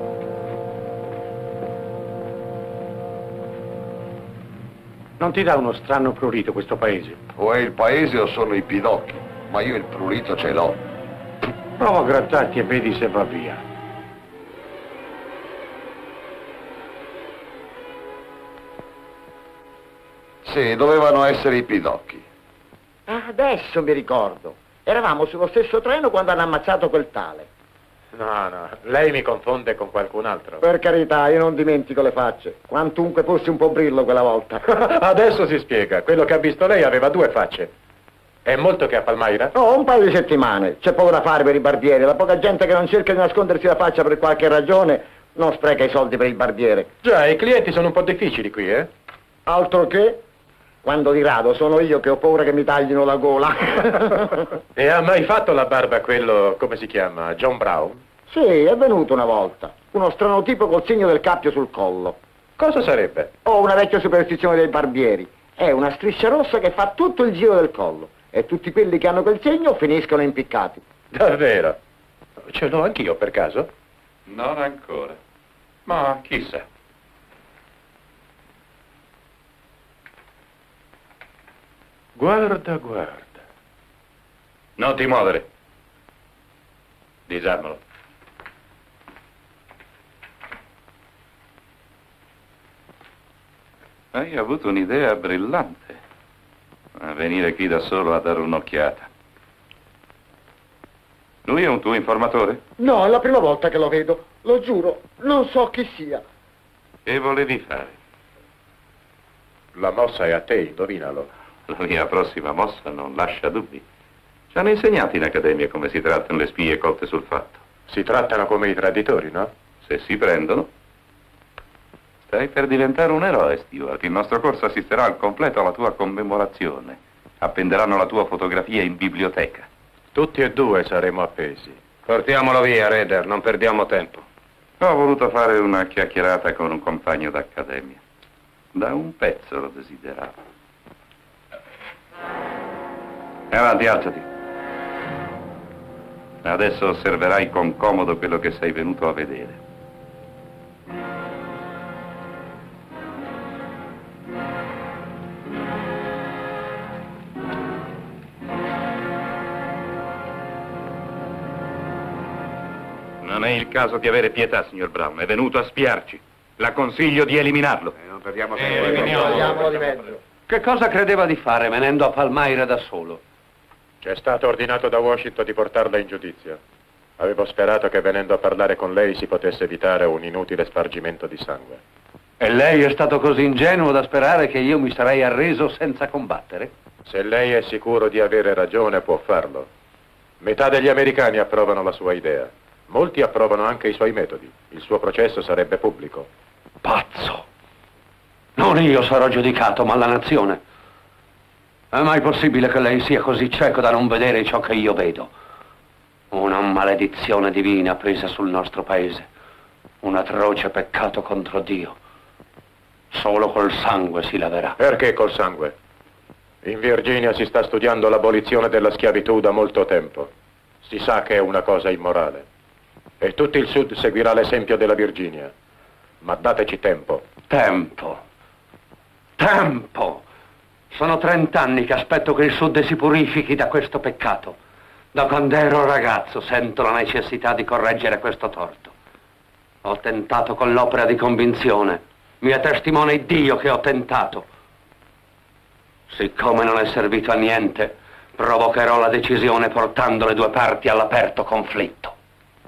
Non ti dà uno strano prurito questo paese? O è il paese o sono i pidocchi. Ma io il prurito ce l'ho. Prova a grattarti e vedi se va via. Sì, dovevano essere i pidocchi. Ah, adesso mi ricordo. Eravamo sullo stesso treno quando hanno ammazzato quel tale. No, no, lei mi confonde con qualcun altro. Per carità, io non dimentico le facce. Quantunque fossi un po' brillo quella volta. Adesso si spiega. Quello che ha visto lei aveva due facce. È molto che a Palmaira? Oh, un paio di settimane. C'è poco da fare per i barbieri. La poca gente che non cerca di nascondersi la faccia per qualche ragione non spreca i soldi per il barbiere. Già, i clienti sono un po' difficili qui, eh? Altro che? Quando di rado sono io che ho paura che mi taglino la gola. E ha mai fatto la barba quello, come si chiama, John Brown? sì, è venuto una volta. Uno strano tipo col segno del cappio sul collo. Cosa sarebbe? Ho una vecchia superstizione dei barbieri. È una striscia rossa che fa tutto il giro del collo. E tutti quelli che hanno quel segno finiscono impiccati. Davvero? Ce l'ho anch'io per caso? Non ancora. Ma chissà. Guarda, guarda. Non ti muovere. Disarmalo. Hai avuto un'idea brillante. A venire qui da solo a dare un'occhiata. Lui è un tuo informatore? No, è la prima volta che lo vedo. Lo giuro, non so chi sia. Che volevi fare? La mossa è a te, indovinalo. La mia prossima mossa non lascia dubbi. Ci hanno insegnato in accademia come si trattano le spie colte sul fatto. Si trattano come i traditori, no? Se si prendono. Stai per diventare un eroe, Stewart. Il nostro corso assisterà al completo alla tua commemorazione. Appenderanno la tua fotografia in biblioteca. Tutti e due saremo appesi. Portiamolo via, Raider, non perdiamo tempo. Ho voluto fare una chiacchierata con un compagno d'accademia. Da un pezzo lo desideravo. E avanti, alzati. Adesso osserverai con comodo quello che sei venuto a vedere. Non è il caso di avere pietà, signor Brown. È venuto a spiarci. La consiglio di eliminarlo. Eh, non perdiamo eh, tempo. Eliminiamolo di mezzo. Che cosa credeva di fare venendo a Palmaira da solo? Ci è stato ordinato da Washington di portarla in giudizio. Avevo sperato che venendo a parlare con lei si potesse evitare un inutile spargimento di sangue. E lei è stato così ingenuo da sperare che io mi sarei arreso senza combattere? Se lei è sicuro di avere ragione può farlo. Metà degli americani approvano la sua idea. Molti approvano anche i suoi metodi. Il suo processo sarebbe pubblico. Pazzo! Non io sarò giudicato, ma la nazione. È mai possibile che lei sia così cieco da non vedere ciò che io vedo? Una maledizione divina presa sul nostro paese. Un atroce peccato contro Dio. Solo col sangue si laverà. Perché col sangue? In Virginia si sta studiando l'abolizione della schiavitù da molto tempo. Si sa che è una cosa immorale. E tutto il Sud seguirà l'esempio della Virginia. Ma dateci tempo. Tempo. Tempo. Sono trent'anni che aspetto che il Sud si purifichi da questo peccato. Da quando ero ragazzo sento la necessità di correggere questo torto. Ho tentato con l'opera di convinzione. Mi è testimone Dio che ho tentato. Siccome non è servito a niente, provocherò la decisione portando le due parti all'aperto conflitto.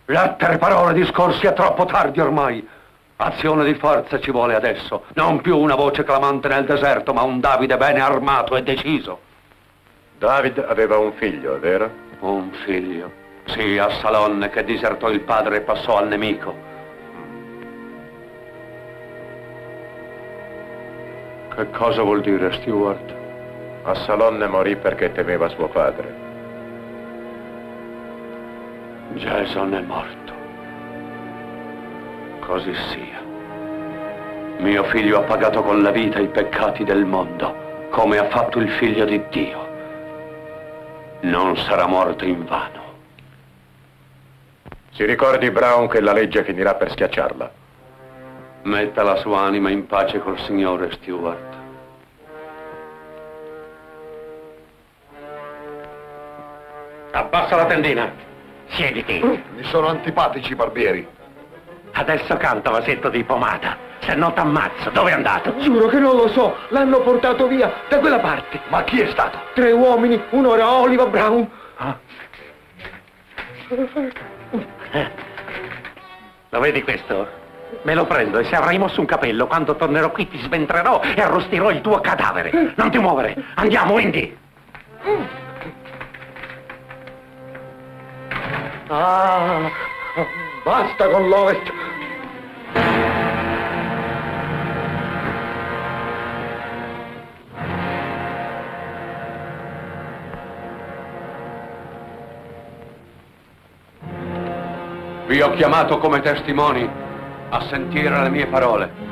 Lettere, parole, discorsi è troppo tardi ormai. Azione di forza ci vuole adesso. Non più una voce clamante nel deserto, ma un Davide bene armato e deciso. David aveva un figlio, vero? Un figlio. Sì, a Salonne che disertò il padre e passò al nemico. Che cosa vuol dire, Stewart? A Salonne morì perché temeva suo padre. Jason è morto. Così sia. Mio figlio ha pagato con la vita i peccati del mondo, come ha fatto il figlio di Dio. Non sarà morto in vano. Si ricordi, Brown, che la legge finirà per schiacciarla. Metta la sua anima in pace col signore Stewart. Abbassa la tendina. Siediti. Mi sono antipatici i barbieri. Adesso canta vasetto di pomata. Se no t'ammazzo. Dove è andato? Giuro che non lo so, l'hanno portato via da quella parte. Ma chi è stato? Tre uomini, uno era Oliver Brown. Lo vedi questo? Me lo prendo e se avrai mosso un capello, quando tornerò qui ti sventrerò e arrostirò il tuo cadavere. Non ti muovere. Andiamo, Indy. Ah, basta con l'Ovest. Vi ho chiamato come testimoni a sentire le mie parole.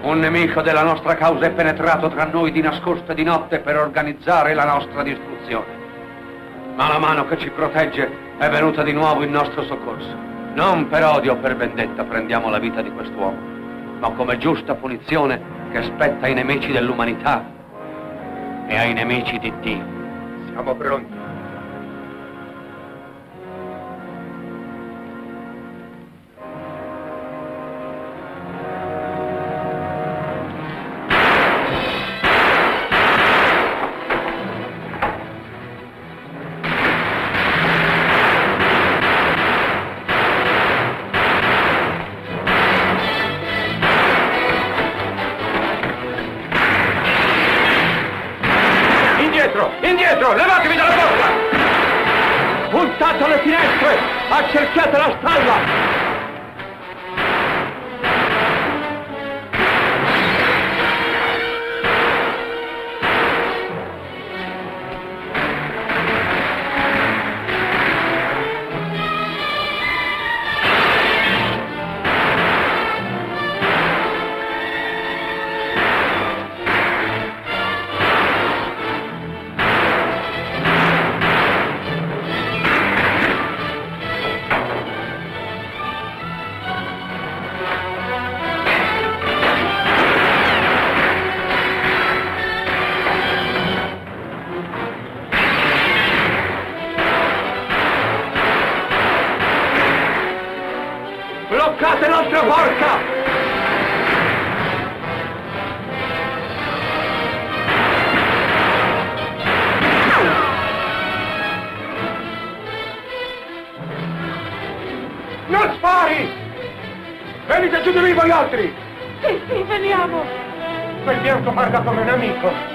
Un nemico della nostra causa è penetrato tra noi di nascosto e di notte per organizzare la nostra distruzione. Ma la mano che ci protegge è venuta di nuovo in nostro soccorso. Non per odio o per vendetta prendiamo la vita di quest'uomo, ma come giusta punizione che spetta ai nemici dell'umanità e ai nemici di Dio. Siamo pronti. Quel bianco parla come un amico.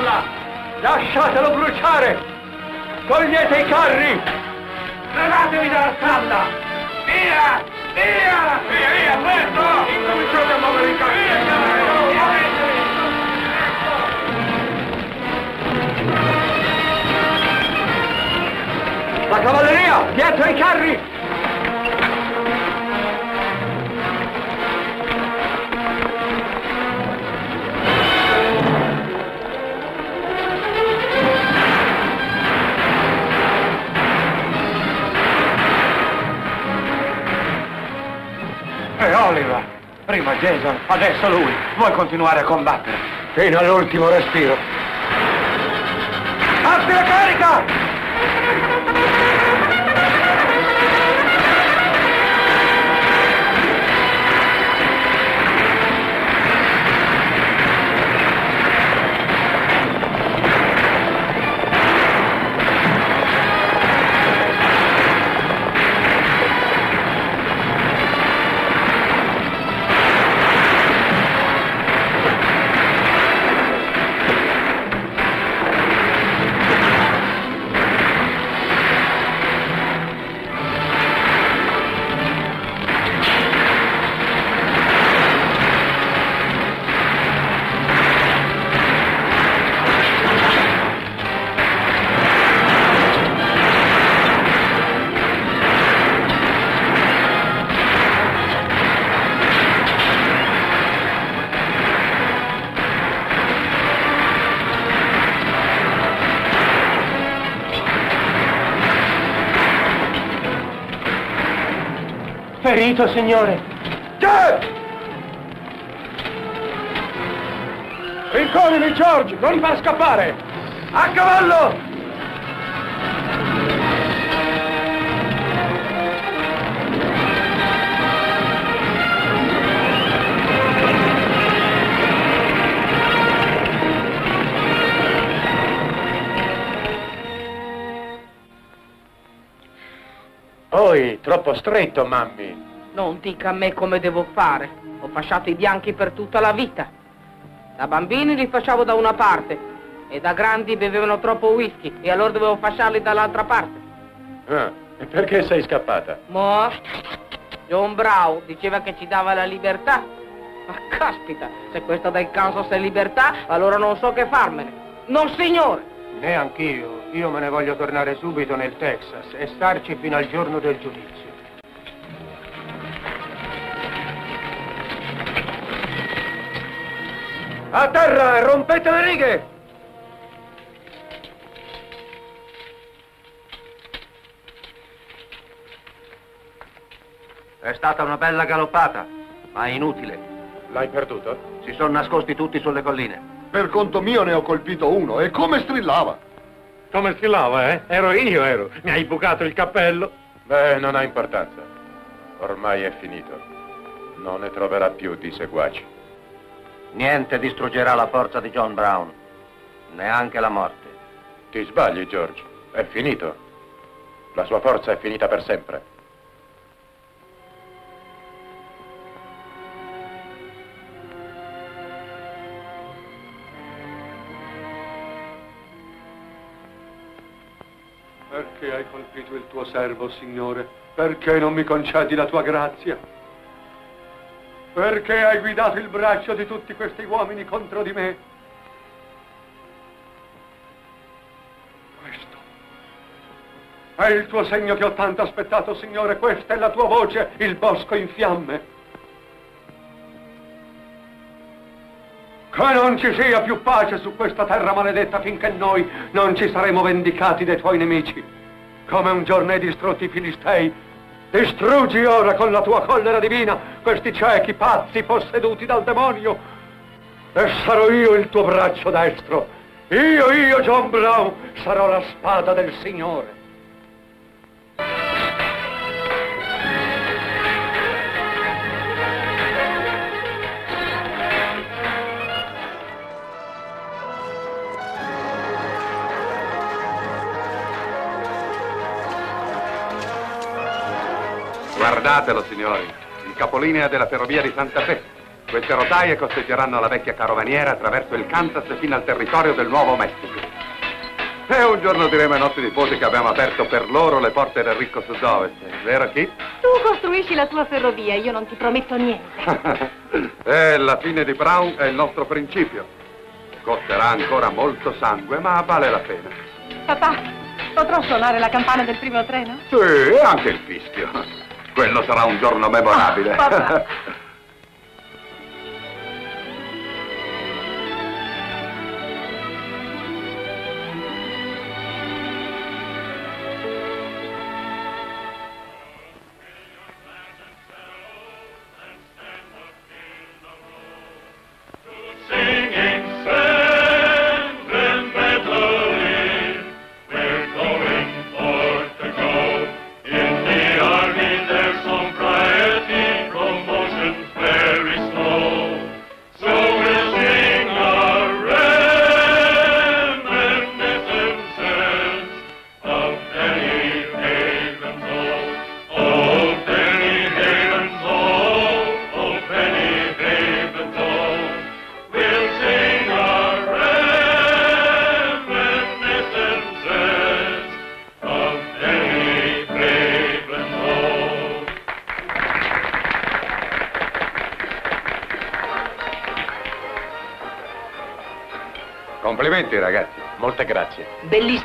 Intorno alla stalla! Lasciatelo bruciare! Togliete i carri! Levatevi dalla stalla! Via! Via! Via, via, presto! Incominciate a muovere i carri! La cavalleria! Dietro ai carri! E Oliver, prima Jason, adesso lui. Vuoi continuare a combattere? Fino all'ultimo respiro. Alzi la carica! Ferito, signore. Che? Rincorrimi, George! Non li fa scappare! A cavallo! Poi, troppo stretto, mammi. Non dica a me come devo fare. Ho fasciato i bianchi per tutta la vita. Da bambini li fasciavo da una parte e da grandi bevevano troppo whisky e allora dovevo fasciarli dall'altra parte. Ah, e perché sei scappata? Ma John Brown diceva che ci dava la libertà. Ma caspita, se questa del Kansas è libertà, allora non so che farmene. Non signore! Neanch'io. Io me ne voglio tornare subito nel Texas e starci fino al giorno del giudizio. A terra e rompete le righe! È stata una bella galoppata, ma inutile. L'hai perduto? Si sono nascosti tutti sulle colline. Per conto mio ne ho colpito uno e come strillava? Come strillava, eh? Ero io, ero. Mi hai bucato il cappello. Beh, non ha importanza. Ormai è finito. Non ne troverà più di seguaci. Niente distruggerà la forza di John Brown, neanche la morte. Ti sbagli, George. È finito. La sua forza è finita per sempre. Perché hai colpito il tuo servo, Signore? Perché non mi concedi la tua grazia? Perché hai guidato il braccio di tutti questi uomini contro di me? Questo è il tuo segno che ho tanto aspettato, Signore. Questa è la tua voce, il bosco in fiamme. Che non ci sia più pace su questa terra maledetta finché noi non ci saremo vendicati dai tuoi nemici. Come un giorno hai distrutto i Filistei, distruggi ora con la tua collera divina questi ciechi pazzi posseduti dal demonio. E sarò io il tuo braccio destro. Io, io, John Brown, sarò la spada del Signore. Guardatelo, signori, il capolinea della ferrovia di Santa Fe. Queste rotaie costeggeranno la vecchia carovaniera attraverso il Kansas fino al territorio del Nuovo Messico. E un giorno diremo ai nostri nipoti che abbiamo aperto per loro le porte del ricco sud-ovest, vero Kit? Tu costruisci la tua ferrovia, io non ti prometto niente. e la fine di Brown è il nostro principio. Costerà ancora molto sangue, ma vale la pena. Papà, potrò suonare la campana del primo treno? Sì, e anche il fischio. Quello sarà un giorno memorabile. papà.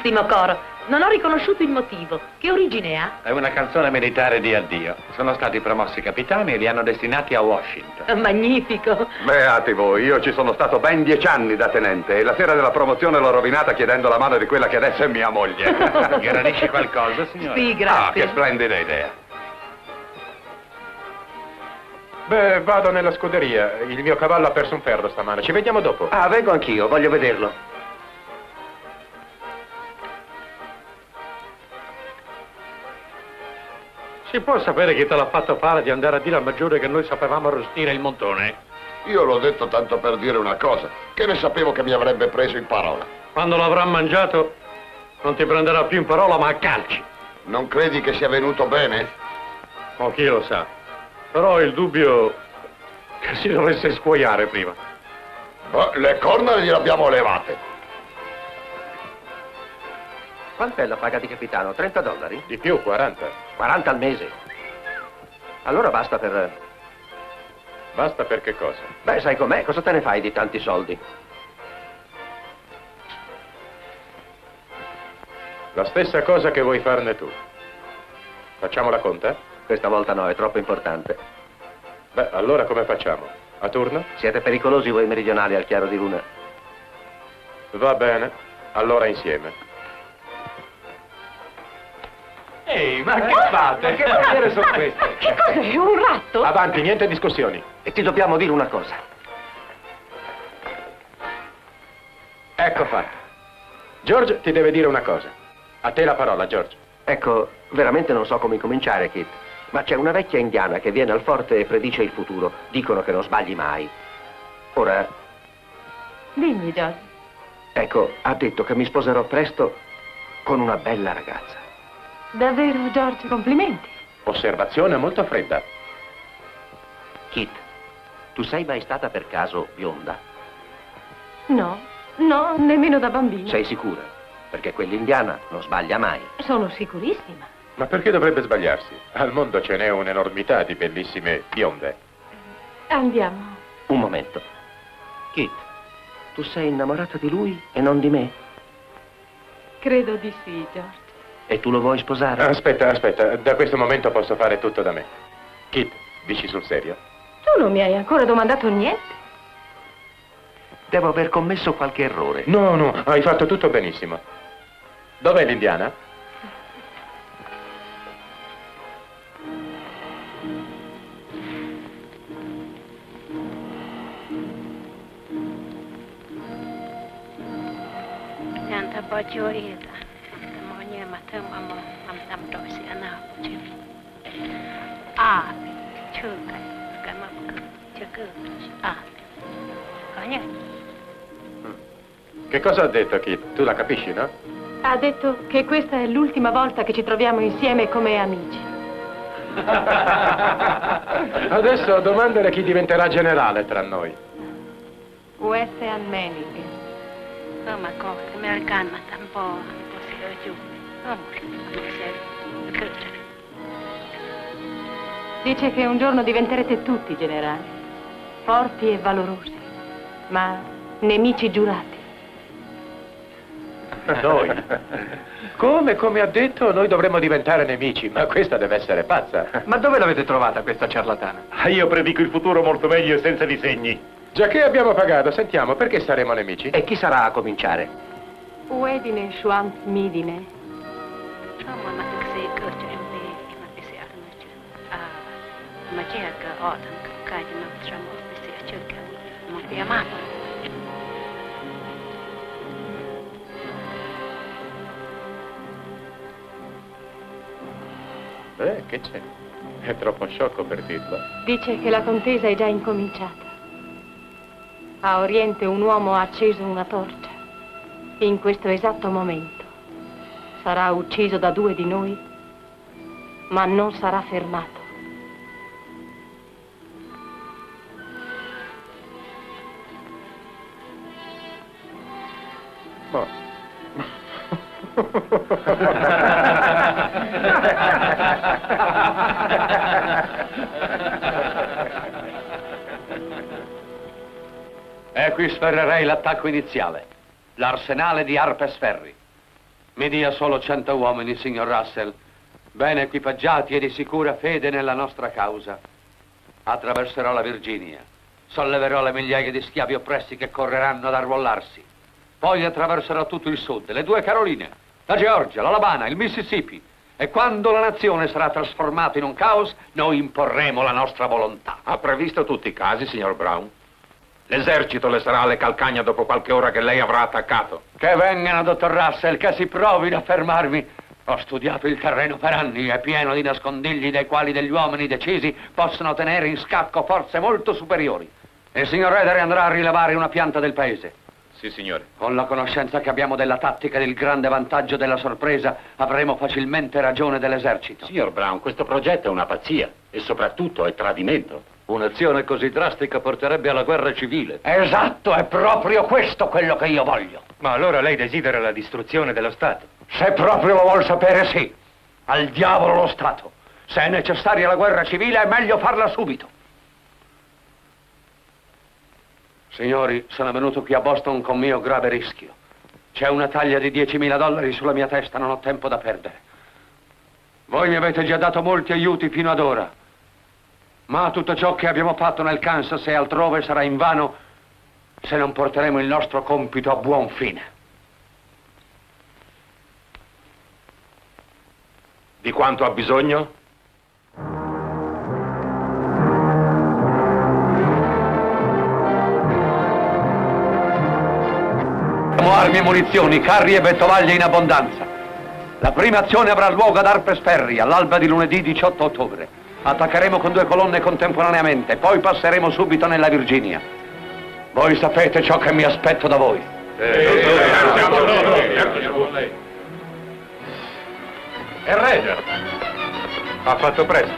Bellissimo coro. Non ho riconosciuto il motivo. Che origine ha? È una canzone militare di addio. Sono stati promossi capitani e li hanno destinati a Washington. Magnifico. Beati voi, io ci sono stato ben dieci anni da tenente e la sera della promozione l'ho rovinata chiedendo la mano di quella che adesso è mia moglie. Gradisce qualcosa, signore? Sì, Ah, grazie. che splendida idea. Beh, vado nella scuderia. Il mio cavallo ha perso un ferro stamane. Ci vediamo dopo. Ah, vengo anch'io, voglio vederlo. Si può sapere chi te l'ha fatto fare di andare a dire al maggiore che noi sapevamo arrostire il montone? Io l'ho detto tanto per dire una cosa, che ne sapevo che mi avrebbe preso in parola. Quando l'avrà mangiato non ti prenderà più in parola ma a calci. Non credi che sia venuto bene? O chi lo sa. Però ho il dubbio che si dovesse scuoiare prima. Beh, le corna gliele abbiamo levate. Quant'è la paga di capitano? 30 dollari? Di più, 40. 40 al mese. Allora basta per... Basta per che cosa? Beh, sai com'è, cosa te ne fai di tanti soldi? La stessa cosa che vuoi farne tu. Facciamo la conta? Questa volta no, è troppo importante. Beh, allora come facciamo? A turno? Siete pericolosi voi meridionali al chiaro di luna. Va bene. Allora insieme. Ehi, ma Eh? che fate? Ma che maniere sono queste? Che cos'è? Un ratto? Avanti, niente discussioni. E ti dobbiamo dire una cosa. Ecco fatto. George ti deve dire una cosa. A te la parola, George. Ecco, veramente non so come incominciare, Kit. Ma c'è una vecchia indiana che viene al forte e predice il futuro. Dicono che non sbagli mai. Ora, Dimmi, George. ecco, ha detto che mi sposerò presto con una bella ragazza. Davvero, George, complimenti. Osservazione molto fredda. Kit, tu sei mai stata per caso bionda? No, no, nemmeno da bambino. Sei sicura? perché quell'indiana non sbaglia mai. Sono sicurissima. Ma perché dovrebbe sbagliarsi? Al mondo ce n'è un'enormità di bellissime bionde. Andiamo. Un momento. Kit, tu sei innamorata di lui e non di me? Credo di sì, George. E tu lo vuoi sposare? Aspetta, aspetta, da questo momento posso fare tutto da me. Kit, dici sul serio? Tu non mi hai ancora domandato niente. Devo aver commesso qualche errore. No, no, hai fatto tutto benissimo. Dov'è l'indiana? Janta bajo mata mama mamtam dosi anak cip. Ah, juga kama juga ah. Kanya. Che cosa ha detto Kit? Tu la capisci, no? Ha detto che questa è l'ultima volta che ci troviamo insieme come amici. Adesso domandare chi diventerà generale tra noi. Western Manning. Sama ko American matam po dosi oju. Kamu saya Dice che un giorno diventerete tutti generali, forti e valorosi, ma nemici giurati. Noi? Come, come ha detto, noi dovremmo diventare nemici, ma questa deve essere pazza. Ma dove l'avete trovata questa ciarlatana? Ah, Io predico il futuro molto meglio e senza disegni. Già che abbiamo pagato, sentiamo, perché saremo nemici? E chi sarà a cominciare? Uedine Schwant Midine. Eh, che c'è? È troppo sciocco per dirlo. Dice che la contesa è già incominciata. A Oriente un uomo ha acceso una torcia. In questo esatto momento sarà ucciso da due di noi, ma non sarà fermato. Ma... E qui sferrerei l'attacco iniziale. L'arsenale di Harpes Ferry. Mi dia solo cento uomini, signor Russell, ben equipaggiati e di sicura fede nella nostra causa. Attraverserò la Virginia. Solleverò le migliaia di schiavi oppressi che correranno ad arruolarsi. Poi attraverserò tutto il sud, le due Caroline, la Georgia, l'Alabama, il Mississippi. E quando la nazione sarà trasformata in un caos, noi imporremo la nostra volontà. Ha previsto tutti i casi, signor Brown? L'esercito le sarà alle calcagna dopo qualche ora che lei avrà attaccato. Che vengano, dottor Russell, che si provino a fermarmi. Ho studiato il terreno per anni, è pieno di nascondigli dai quali degli uomini decisi possono tenere in scacco forze molto superiori. Il signor Redere andrà a rilevare una pianta del paese. Sì, signore. Con la conoscenza che abbiamo della tattica e del grande vantaggio della sorpresa, avremo facilmente ragione dell'esercito. Signor Brown, questo progetto è una pazzia e soprattutto è tradimento. Un'azione così drastica porterebbe alla guerra civile. Esatto, è proprio questo quello che io voglio. Ma allora lei desidera la distruzione dello Stato? Se proprio lo vuol sapere, sì. Al diavolo lo Stato. Se è necessaria la guerra civile, è meglio farla subito. Signori, sono venuto qui a Boston con mio grave rischio. C'è una taglia di 10.000 dollari sulla mia testa, non ho tempo da perdere. Voi mi avete già dato molti aiuti fino ad ora. Ma tutto ciò che abbiamo fatto nel Kansas e altrove sarà invano se non porteremo il nostro compito a buon fine. Di quanto ha bisogno? Armi e munizioni, carri e vettovaglie in abbondanza. La prima azione avrà luogo ad Harpers Ferry all'alba di lunedì 18 ottobre. Attaccheremo con due colonne contemporaneamente, poi passeremo subito nella Virginia. Voi sapete ciò che mi aspetto da voi. E Reda? Ha fatto presto.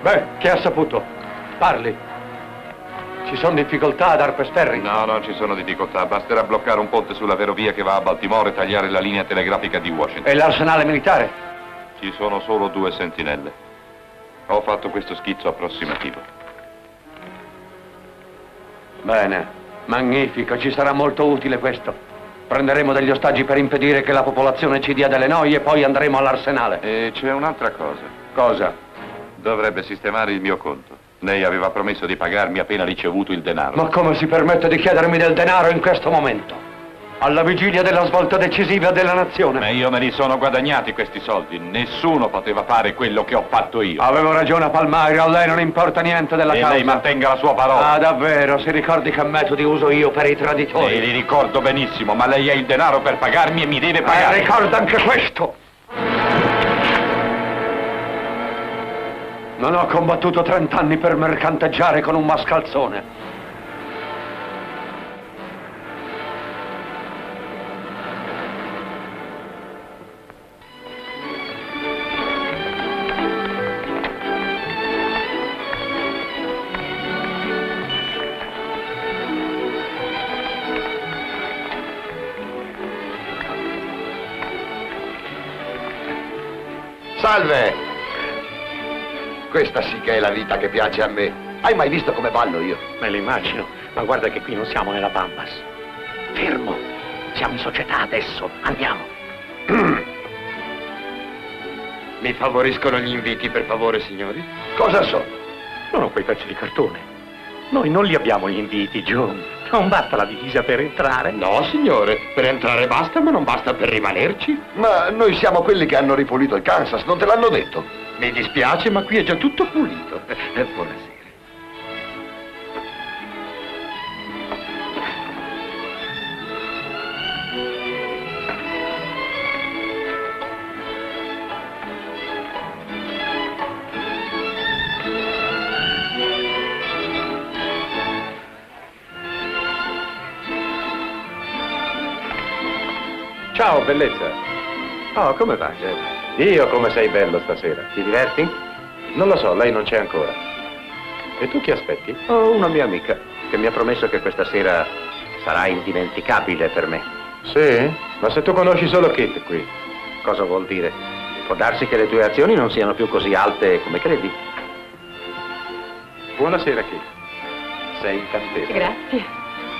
Beh, chi ha saputo? Parli. Ci sono difficoltà ad Harpers No, non ci sono difficoltà. Basterà bloccare un ponte sulla ferrovia che va a Baltimore e tagliare la linea telegrafica di Washington. E l'arsenale militare? Ci sono solo due sentinelle. Ho fatto questo schizzo approssimativo. Bene, magnifico, ci sarà molto utile questo. Prenderemo degli ostaggi per impedire che la popolazione ci dia delle noie e poi andremo all'arsenale. E c'è un'altra cosa. Cosa? Dovrebbe sistemare il mio conto. Lei aveva promesso di pagarmi appena ricevuto il denaro. Ma come si permette di chiedermi del denaro in questo momento? Alla vigilia della svolta decisiva della nazione. Ma io me li sono guadagnati questi soldi. Nessuno poteva fare quello che ho fatto io. Avevo ragione a Palmario, a lei non importa niente della e causa. lei mantenga la sua parola. Ah, davvero? Si ricordi che metodi uso io per i traditori? Sì, li ricordo benissimo, ma lei ha il denaro per pagarmi e mi deve pagare. Eh, ricorda anche questo! Non ho combattuto trent'anni per mercanteggiare con un mascalzone. Questa sì che è la vita che piace a me. Hai mai visto come ballo io? Me lo immagino, ma guarda che qui non siamo nella Pampas. Fermo, siamo in società adesso, andiamo. Mi favoriscono gli inviti, per favore, signori? Cosa so? Sono quei pezzi di cartone. Noi non li abbiamo gli inviti, John. Non basta la divisa per entrare. No, signore, per entrare basta, ma non basta per rimanerci. Ma noi siamo quelli che hanno ripulito il Kansas, non te l'hanno detto? Mi dispiace, ma qui è già tutto pulito. Buonasera. Ciao, bellezza. Oh, come va, Jeff? Io come sei bello stasera. Ti diverti? Non lo so, lei non c'è ancora. E tu chi aspetti? Ho una mia amica che mi ha promesso che questa sera sarà indimenticabile per me. Sì? Ma se tu conosci solo Kit qui. Cosa vuol dire? Può darsi che le tue azioni non siano più così alte come credi. Buonasera, Kit. Sei incantevole. Grazie.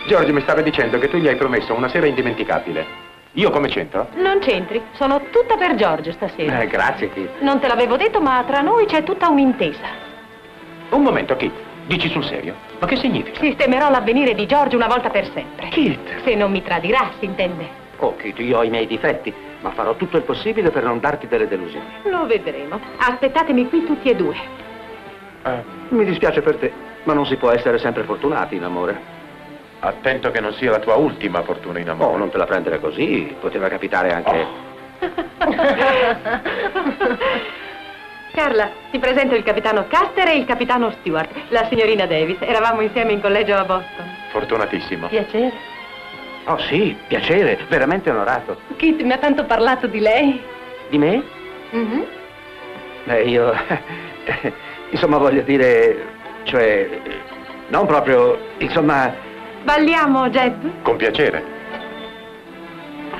Giorgio mi stava dicendo che tu gli hai promesso una sera indimenticabile. Io come c'entro? Non c'entri, sono tutta per Giorgio stasera. Eh, grazie, Kit. Non te l'avevo detto, ma tra noi c'è tutta un'intesa. Un momento, Kit. Dici sul serio? Ma che significa? Sistemerò l'avvenire di Giorgio una volta per sempre. Kit! Se non mi tradirà, si intende. Oh, Kit, io ho i miei difetti, ma farò tutto il possibile per non darti delle delusioni. Lo vedremo. Aspettatemi qui tutti e due. Eh, mi dispiace per te, ma non si può essere sempre fortunati in amore. Attento che non sia la tua ultima fortuna in amore. Oh, non te la prendere così, poteva capitare anche... Carla, ti presento il capitano Custer e il capitano Stewart, la signorina Davis. Eravamo insieme in collegio a Boston. Fortunatissimo. Piacere. Oh sì, piacere, veramente onorato. Kit mi ha tanto parlato di lei. Di me? Mhm. Beh, io... insomma, voglio dire... Cioè... Non proprio... Insomma... Balliamo, Jeb? Con piacere.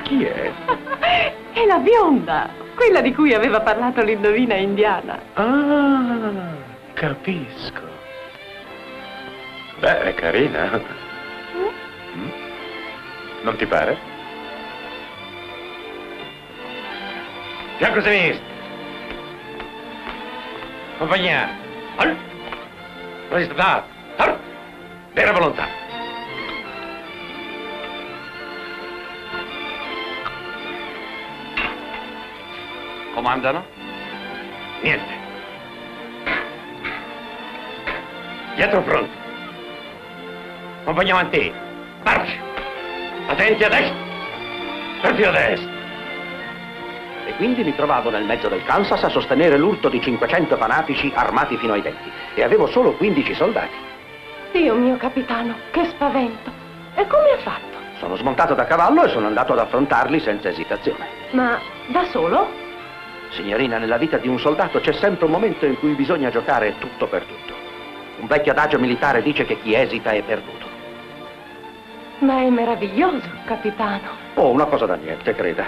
Chi è? È la bionda, quella di cui aveva parlato l'indovina indiana. Ah, capisco. Beh, è carina. Mm? Non ti pare? Fianco sinistro. Compagnia. Al. Vera volontà. Comandano? Niente. Dietro pronto. Compagnia avanti. Marcia. Attenti a destra. Attenti a destra. E quindi mi trovavo nel mezzo del Kansas a sostenere l'urto di 500 fanatici armati fino ai denti. E avevo solo 15 soldati. Dio mio capitano, che spavento. E come ha fatto? Sono smontato da cavallo e sono andato ad affrontarli senza esitazione. Ma da solo? Signorina, nella vita di un soldato c'è sempre un momento in cui bisogna giocare tutto per tutto. Un vecchio adagio militare dice che chi esita è perduto. Ma è meraviglioso, capitano. Oh, una cosa da niente, creda.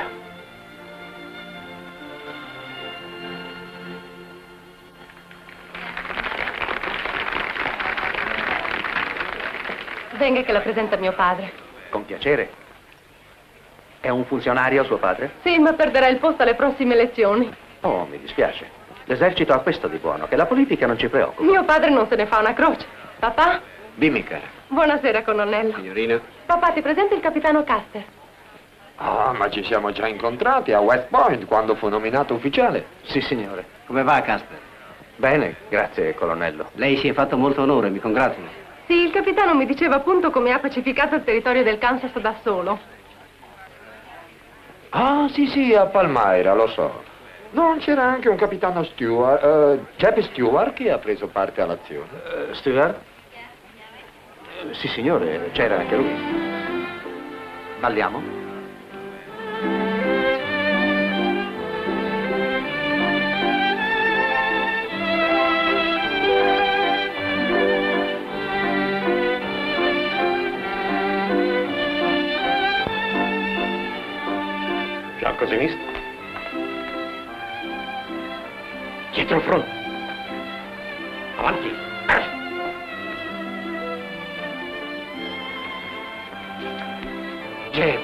Venga che la presenta mio padre. Con piacere. È un funzionario suo padre? Sì, ma perderà il posto alle prossime elezioni. Oh, mi dispiace. L'esercito ha questo di buono, che la politica non ci preoccupa. Mio padre non se ne fa una croce. Papà? Dimmi, cara. Buonasera, colonnello. Signorina? Papà, ti presento il capitano Caster. Ah, ma ci siamo già incontrati a West Point quando fu nominato ufficiale. Sì, signore. Come va, Casper? Bene, grazie, colonnello. Lei si è fatto molto onore, mi congratulo. Sì, il capitano mi diceva appunto come ha pacificato il territorio del Kansas da solo. Ah, sì, sì, a Palmyra, lo so. Non c'era anche un capitano Stewart, eh, Jeppe Stewart, che ha preso parte all'azione. Uh, Stewart? Uh, sì, signore, c'era anche lui. Balliamo? Fianco sinistro. Dietro fronte. Avanti. Jeb,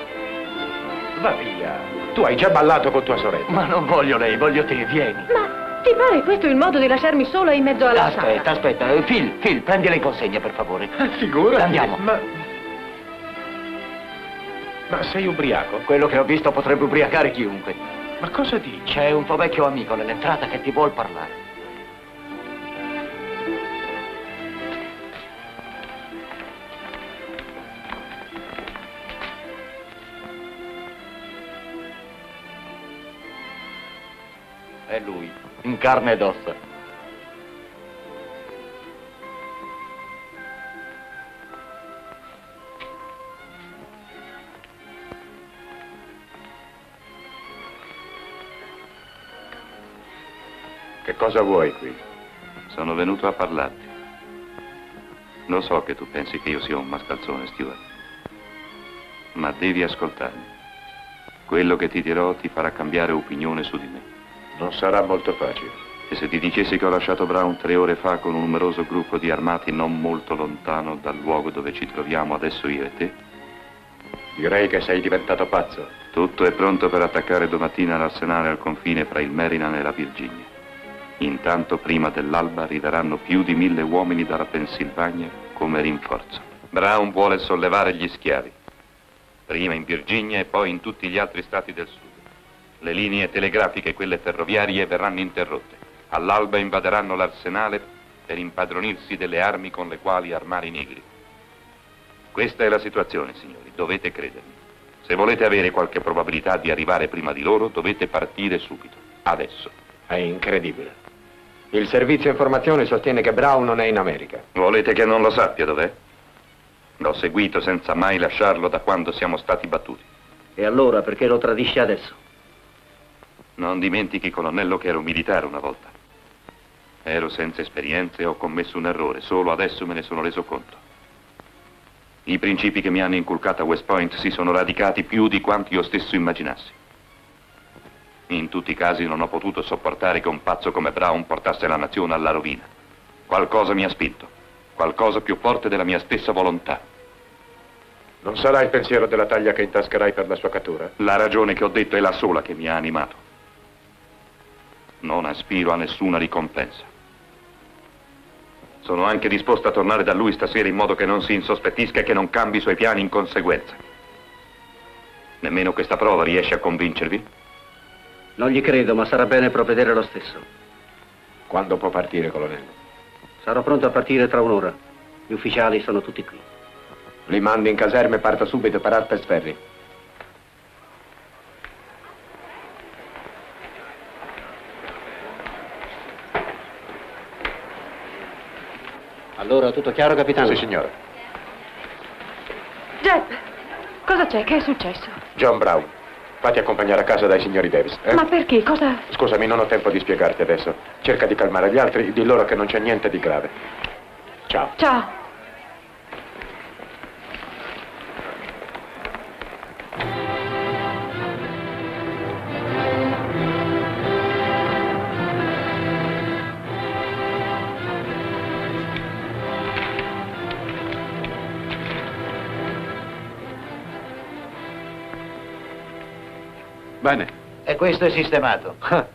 va via. Tu hai già ballato con tua sorella. Ma non voglio lei, voglio te, vieni. Ma ti pare questo il modo di lasciarmi sola in mezzo alla sala? Aspetta, aspetta. Eh, Phil, Phil, prendila in consegna, per favore. Figurati. Andiamo. Ma... Ma sei ubriaco? Quello che ho visto potrebbe ubriacare chiunque. Ma cosa dici? C'è un tuo vecchio amico nell'entrata che ti vuol parlare. È lui, in carne ed ossa. Cosa vuoi qui? Sono venuto a parlarti. Lo so che tu pensi che io sia un mascalzone, Stuart. Ma devi ascoltarmi. Quello che ti dirò ti farà cambiare opinione su di me. Non sarà molto facile. E se ti dicessi che ho lasciato Brown tre ore fa con un numeroso gruppo di armati non molto lontano dal luogo dove ci troviamo adesso io e te? Direi che sei diventato pazzo. Tutto è pronto per attaccare domattina l'arsenale al confine fra il Maryland e la Virginia. Intanto, prima dell'alba, arriveranno più di mille uomini dalla Pennsylvania come rinforzo. Brown vuole sollevare gli schiavi. Prima in Virginia e poi in tutti gli altri stati del sud. Le linee telegrafiche e quelle ferroviarie verranno interrotte. All'alba invaderanno l'arsenale per impadronirsi delle armi con le quali armare i negri. Questa è la situazione, signori, dovete credermi. Se volete avere qualche probabilità di arrivare prima di loro, dovete partire subito, adesso. È incredibile. Il servizio informazione sostiene che Brown non è in America. Volete che non lo sappia dov'è? L'ho seguito senza mai lasciarlo da quando siamo stati battuti. E allora perché lo tradisce adesso? Non dimentichi, colonnello, che ero militare una volta. Ero senza esperienze e ho commesso un errore. Solo adesso me ne sono reso conto. I principi che mi hanno inculcato a West Point si sono radicati più di quanto io stesso immaginassi. In tutti i casi non ho potuto sopportare che un pazzo come Brown portasse la nazione alla rovina. Qualcosa mi ha spinto, qualcosa più forte della mia stessa volontà. Non sarà il pensiero della taglia che intascherai per la sua cattura? La ragione che ho detto è la sola che mi ha animato. Non aspiro a nessuna ricompensa. Sono anche disposto a tornare da lui stasera in modo che non si insospettisca e che non cambi i suoi piani in conseguenza. Nemmeno questa prova riesce a convincervi? Non gli credo, ma sarà bene provvedere lo stesso. Quando può partire, colonnello? Sarò pronto a partire tra un'ora. Gli ufficiali sono tutti qui. Li mando in caserme e parto subito per Harper's Ferry. Allora, tutto chiaro, capitano? Sì, signore. Jeff, cosa c'è? Che è successo? John Brown. Fatti accompagnare a casa dai signori Davis. eh? Ma perché? Cosa... Scusami, non ho tempo di spiegarti adesso. Cerca di calmare gli altri, di loro che non c'è niente di grave. Ciao. Ciao. E questo è sistemato.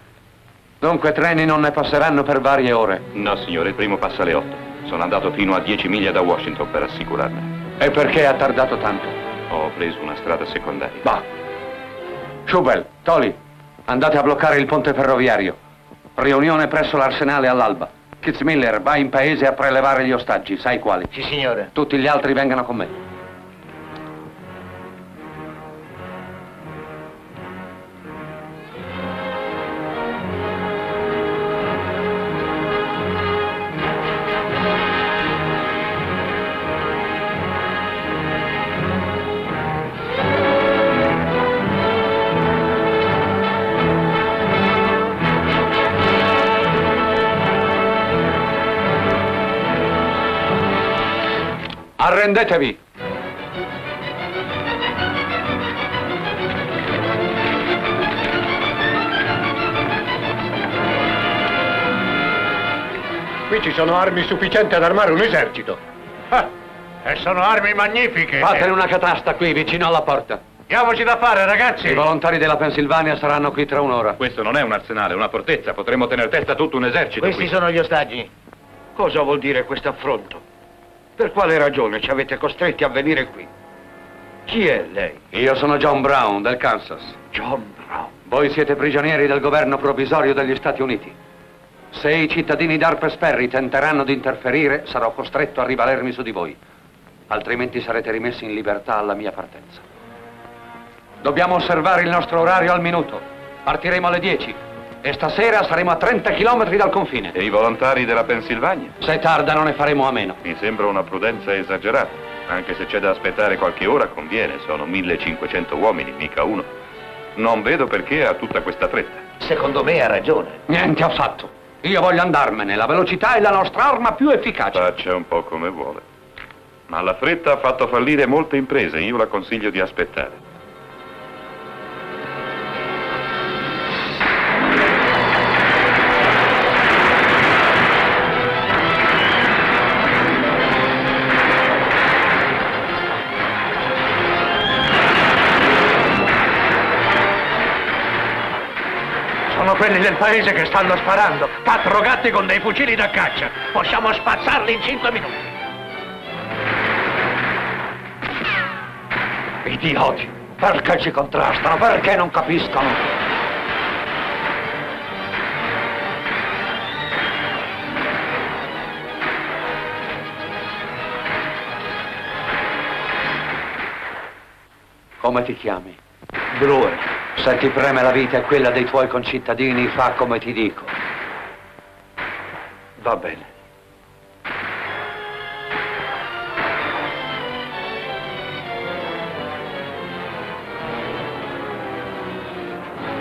Dunque treni non ne passeranno per varie ore. No, signore, il primo passa alle 8. Sono andato fino a 10 miglia da Washington per assicurarmene. E perché ha tardato tanto? Ho preso una strada secondaria. Bah. Schubel, Toli, andate a bloccare il ponte ferroviario. Riunione presso l'arsenale all'alba. Kitzmiller va in paese a prelevare gli ostaggi, sai quali? Sì, signore. Tutti gli altri vengano con me. Arrendetevi! Qui ci sono armi sufficienti ad armare un esercito. Ah, e sono armi magnifiche. Fatene una catasta qui, vicino alla porta. Diamoci da fare, ragazzi. I volontari della Pennsylvania saranno qui tra un'ora. Questo non è un arsenale, è una fortezza. Potremmo tenere testa a tutto un esercito Questi qui. sono gli ostaggi. Cosa vuol dire questo affronto? Per quale ragione ci avete costretti a venire qui? Chi è lei? Io sono John Brown, del Kansas. John Brown. Voi siete prigionieri del governo provvisorio degli Stati Uniti. Se i cittadini d'Arpes Perry tenteranno di interferire, sarò costretto a rivalermi su di voi. Altrimenti sarete rimessi in libertà alla mia partenza. Dobbiamo osservare il nostro orario al minuto. Partiremo alle 10 e stasera saremo a 30 km dal confine. E i volontari della Pennsylvania? Se tardano ne faremo a meno. Mi sembra una prudenza esagerata. Anche se c'è da aspettare qualche ora, conviene. Sono 1500 uomini, mica uno. Non vedo perché ha tutta questa fretta. Secondo me ha ragione. Niente affatto. Io voglio andarmene. La velocità è la nostra arma più efficace. Faccia un po' come vuole. Ma la fretta ha fatto fallire molte imprese. Io la consiglio di aspettare. Quelli del paese che stanno sparando. Quattro gatti con dei fucili da caccia. Possiamo spazzarli in cinque minuti. Idioti! Perché ci contrastano? Perché non capiscono? Come ti chiami? Brewer. Se ti preme la vita e quella dei tuoi concittadini, fa come ti dico. Va bene.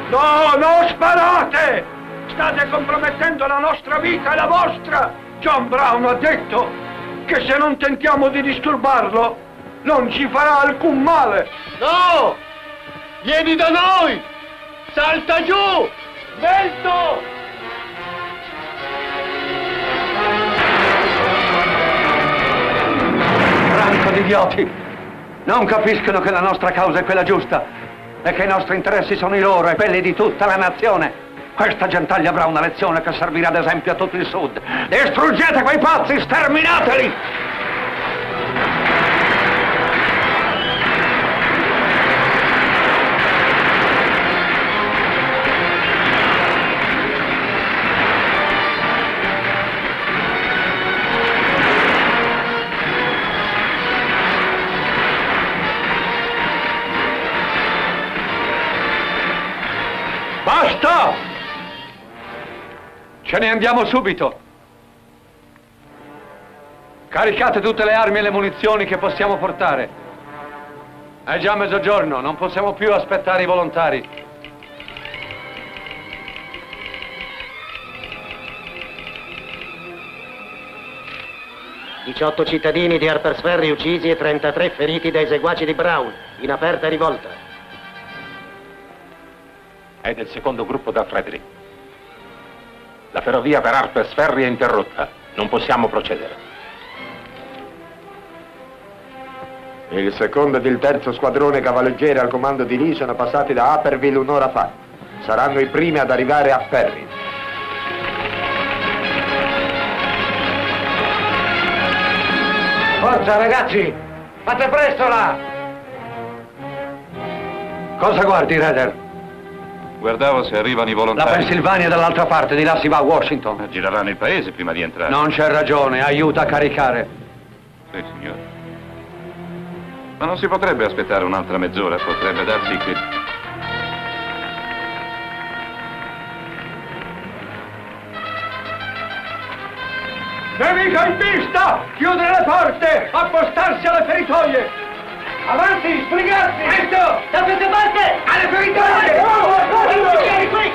No, non sparate! State compromettendo la nostra vita e la vostra! John Brown ha detto che se non tentiamo di disturbarlo, non ci farà alcun male! No! Vieni da noi! Salta giù! Svelto! Franco di idioti! Non capiscono che la nostra causa è quella giusta e che i nostri interessi sono i loro e quelli di tutta la nazione. Questa gentaglia avrà una lezione che servirà ad esempio a tutto il Sud. Distruggete quei pazzi, sterminateli! Ce ne andiamo subito. Caricate tutte le armi e le munizioni che possiamo portare. È già mezzogiorno, non possiamo più aspettare i volontari. 18 cittadini di Harpers Ferry uccisi e 33 feriti dai seguaci di Brown, in aperta rivolta. È del secondo gruppo da Frederick. La ferrovia per Harpers Ferry è interrotta. Non possiamo procedere. Il secondo ed il terzo squadrone cavalleggeri al comando di Lee sono passati da Upperville un'ora fa. Saranno i primi ad arrivare a Ferry. Forza ragazzi, fate presto là! Cosa guardi, Raider? Guardavo se arrivano i La volontari. Pennsylvania è dall'altra parte, di là si va a Washington. Gireranno il paese prima di entrare. Non c'è ragione, aiuta a caricare. Sì, signore. Ma non si potrebbe aspettare un'altra mezz'ora? Potrebbe darsi che... Nemico in pista! Chiudere le porte! Appostarsi alle feritoie! Avanti, sbrigarsi! Presto! Da queste parte! Alle feritoie! Vieni qui!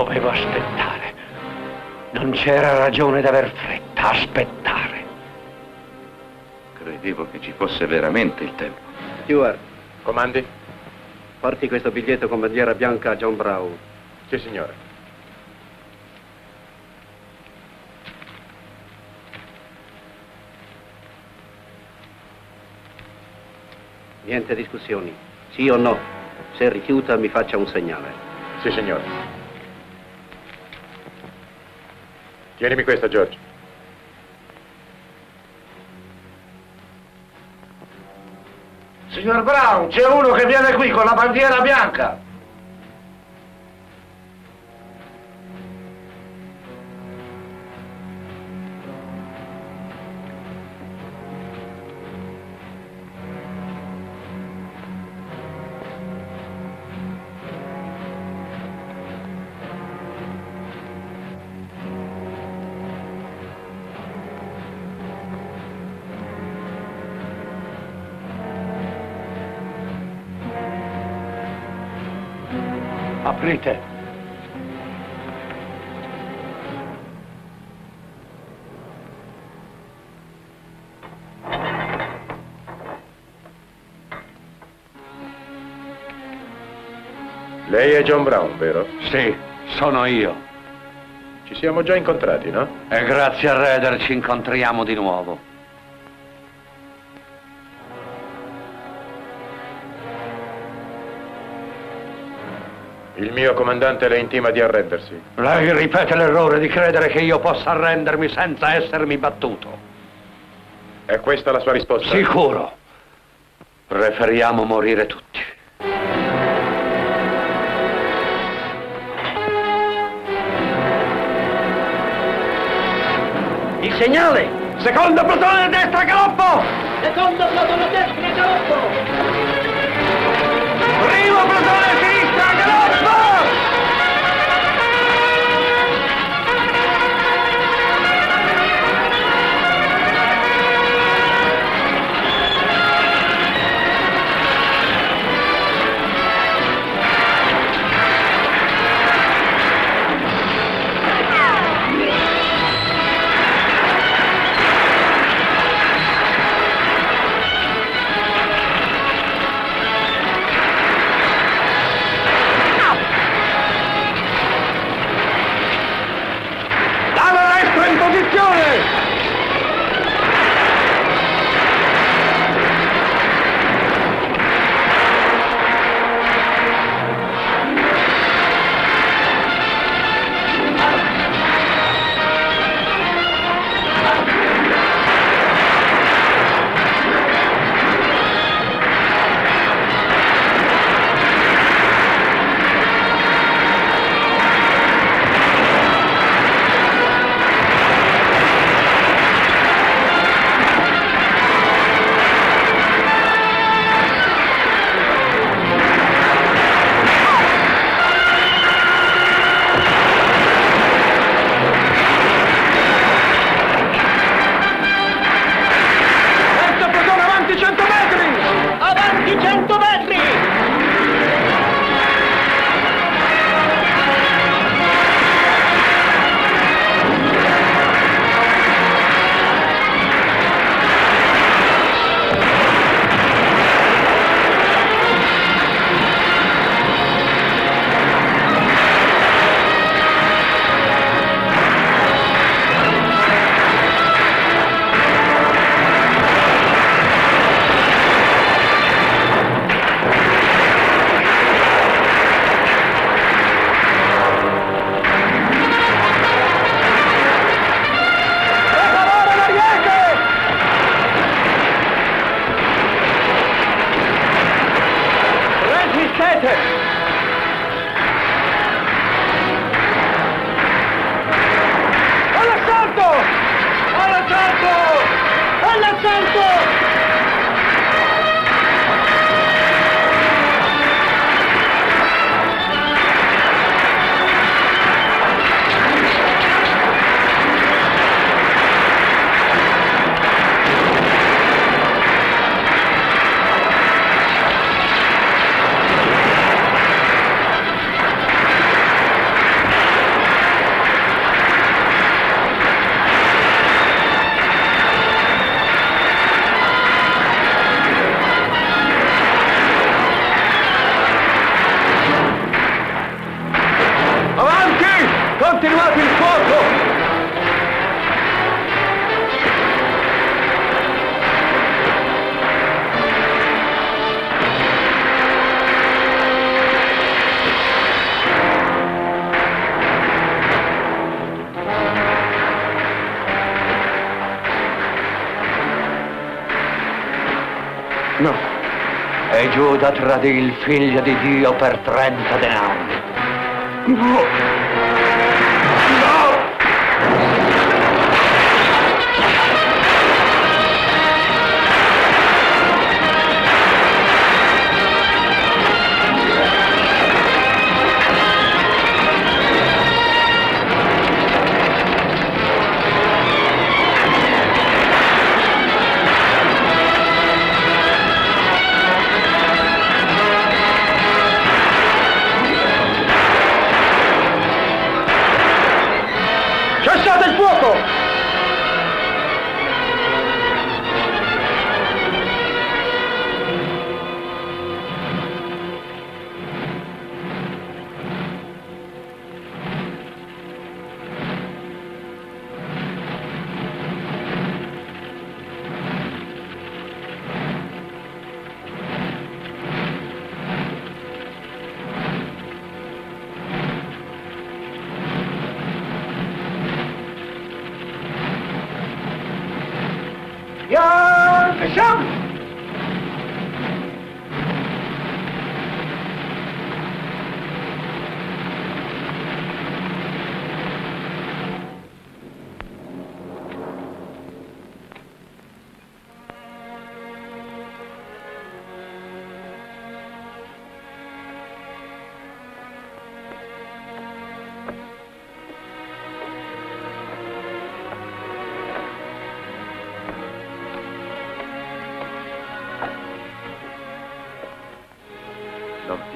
Dovevo aspettare. Non c'era ragione d'aver fretta, aspettare. Credevo che ci fosse veramente il tempo. Stewart, Comandi? porti questo biglietto con bandiera bianca a John Brown. Sì, signore. Niente discussioni. Sì o no? Se rifiuta mi faccia un segnale. Sì, signore. Tienimi questa, George. Signor Brown, c'è uno che viene qui con la bandiera bianca! Aprite. Lei è John Brown, vero? Sì, sono io. Ci siamo già incontrati, no? E grazie a Raider ci incontriamo di nuovo. Il mio comandante le intima di arrendersi. Lei ripete l'errore di credere che io possa arrendermi senza essermi battuto. È questa la sua risposta? Sicuro. Preferiamo morire tutti. Il segnale! Secondo plotone destra, galoppo! Secondo plotone destra, galoppo! Primo plotone Giuda tradì il figlio di Dio per 30 denari. No!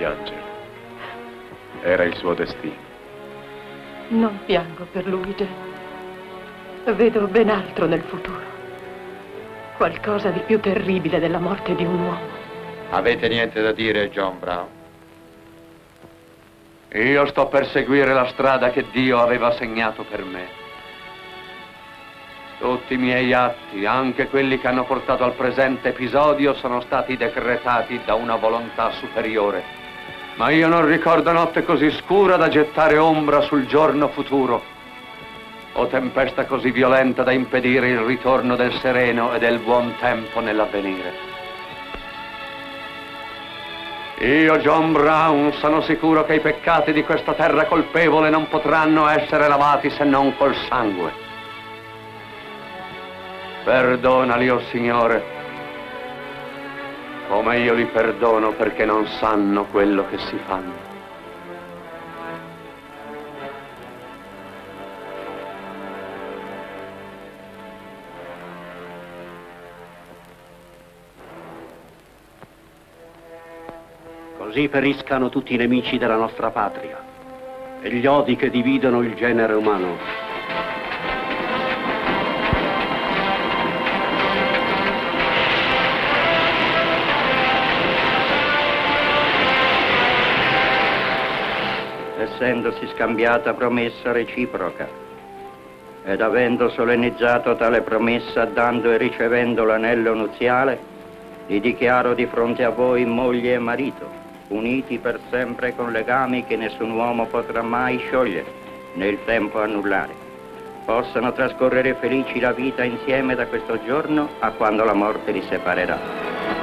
Piangere. Era il suo destino. Non piango per lui, Jane. Vedo ben altro nel futuro. Qualcosa di più terribile della morte di un uomo. Avete niente da dire, John Brown? Io sto per seguire la strada che Dio aveva segnato per me. Tutti i miei atti, anche quelli che hanno portato al presente episodio, sono stati decretati da una volontà superiore. Ma io non ricordo notte così scura da gettare ombra sul giorno futuro, o tempesta così violenta da impedire il ritorno del sereno e del buon tempo nell'avvenire. Io, John Brown, sono sicuro che i peccati di questa terra colpevole non potranno essere lavati se non col sangue. Perdonali, o Signore, come io li perdono perché non sanno quello che si fanno. Così periscano tutti i nemici della nostra patria e gli odi che dividono il genere umano. Essendosi scambiata promessa reciproca ed avendo solennizzato tale promessa dando e ricevendo l'anello nuziale, li dichiaro di fronte a voi moglie e marito, uniti per sempre con legami che nessun uomo potrà mai sciogliere, né il tempo annullare. Possano trascorrere felici la vita insieme da questo giorno a quando la morte li separerà.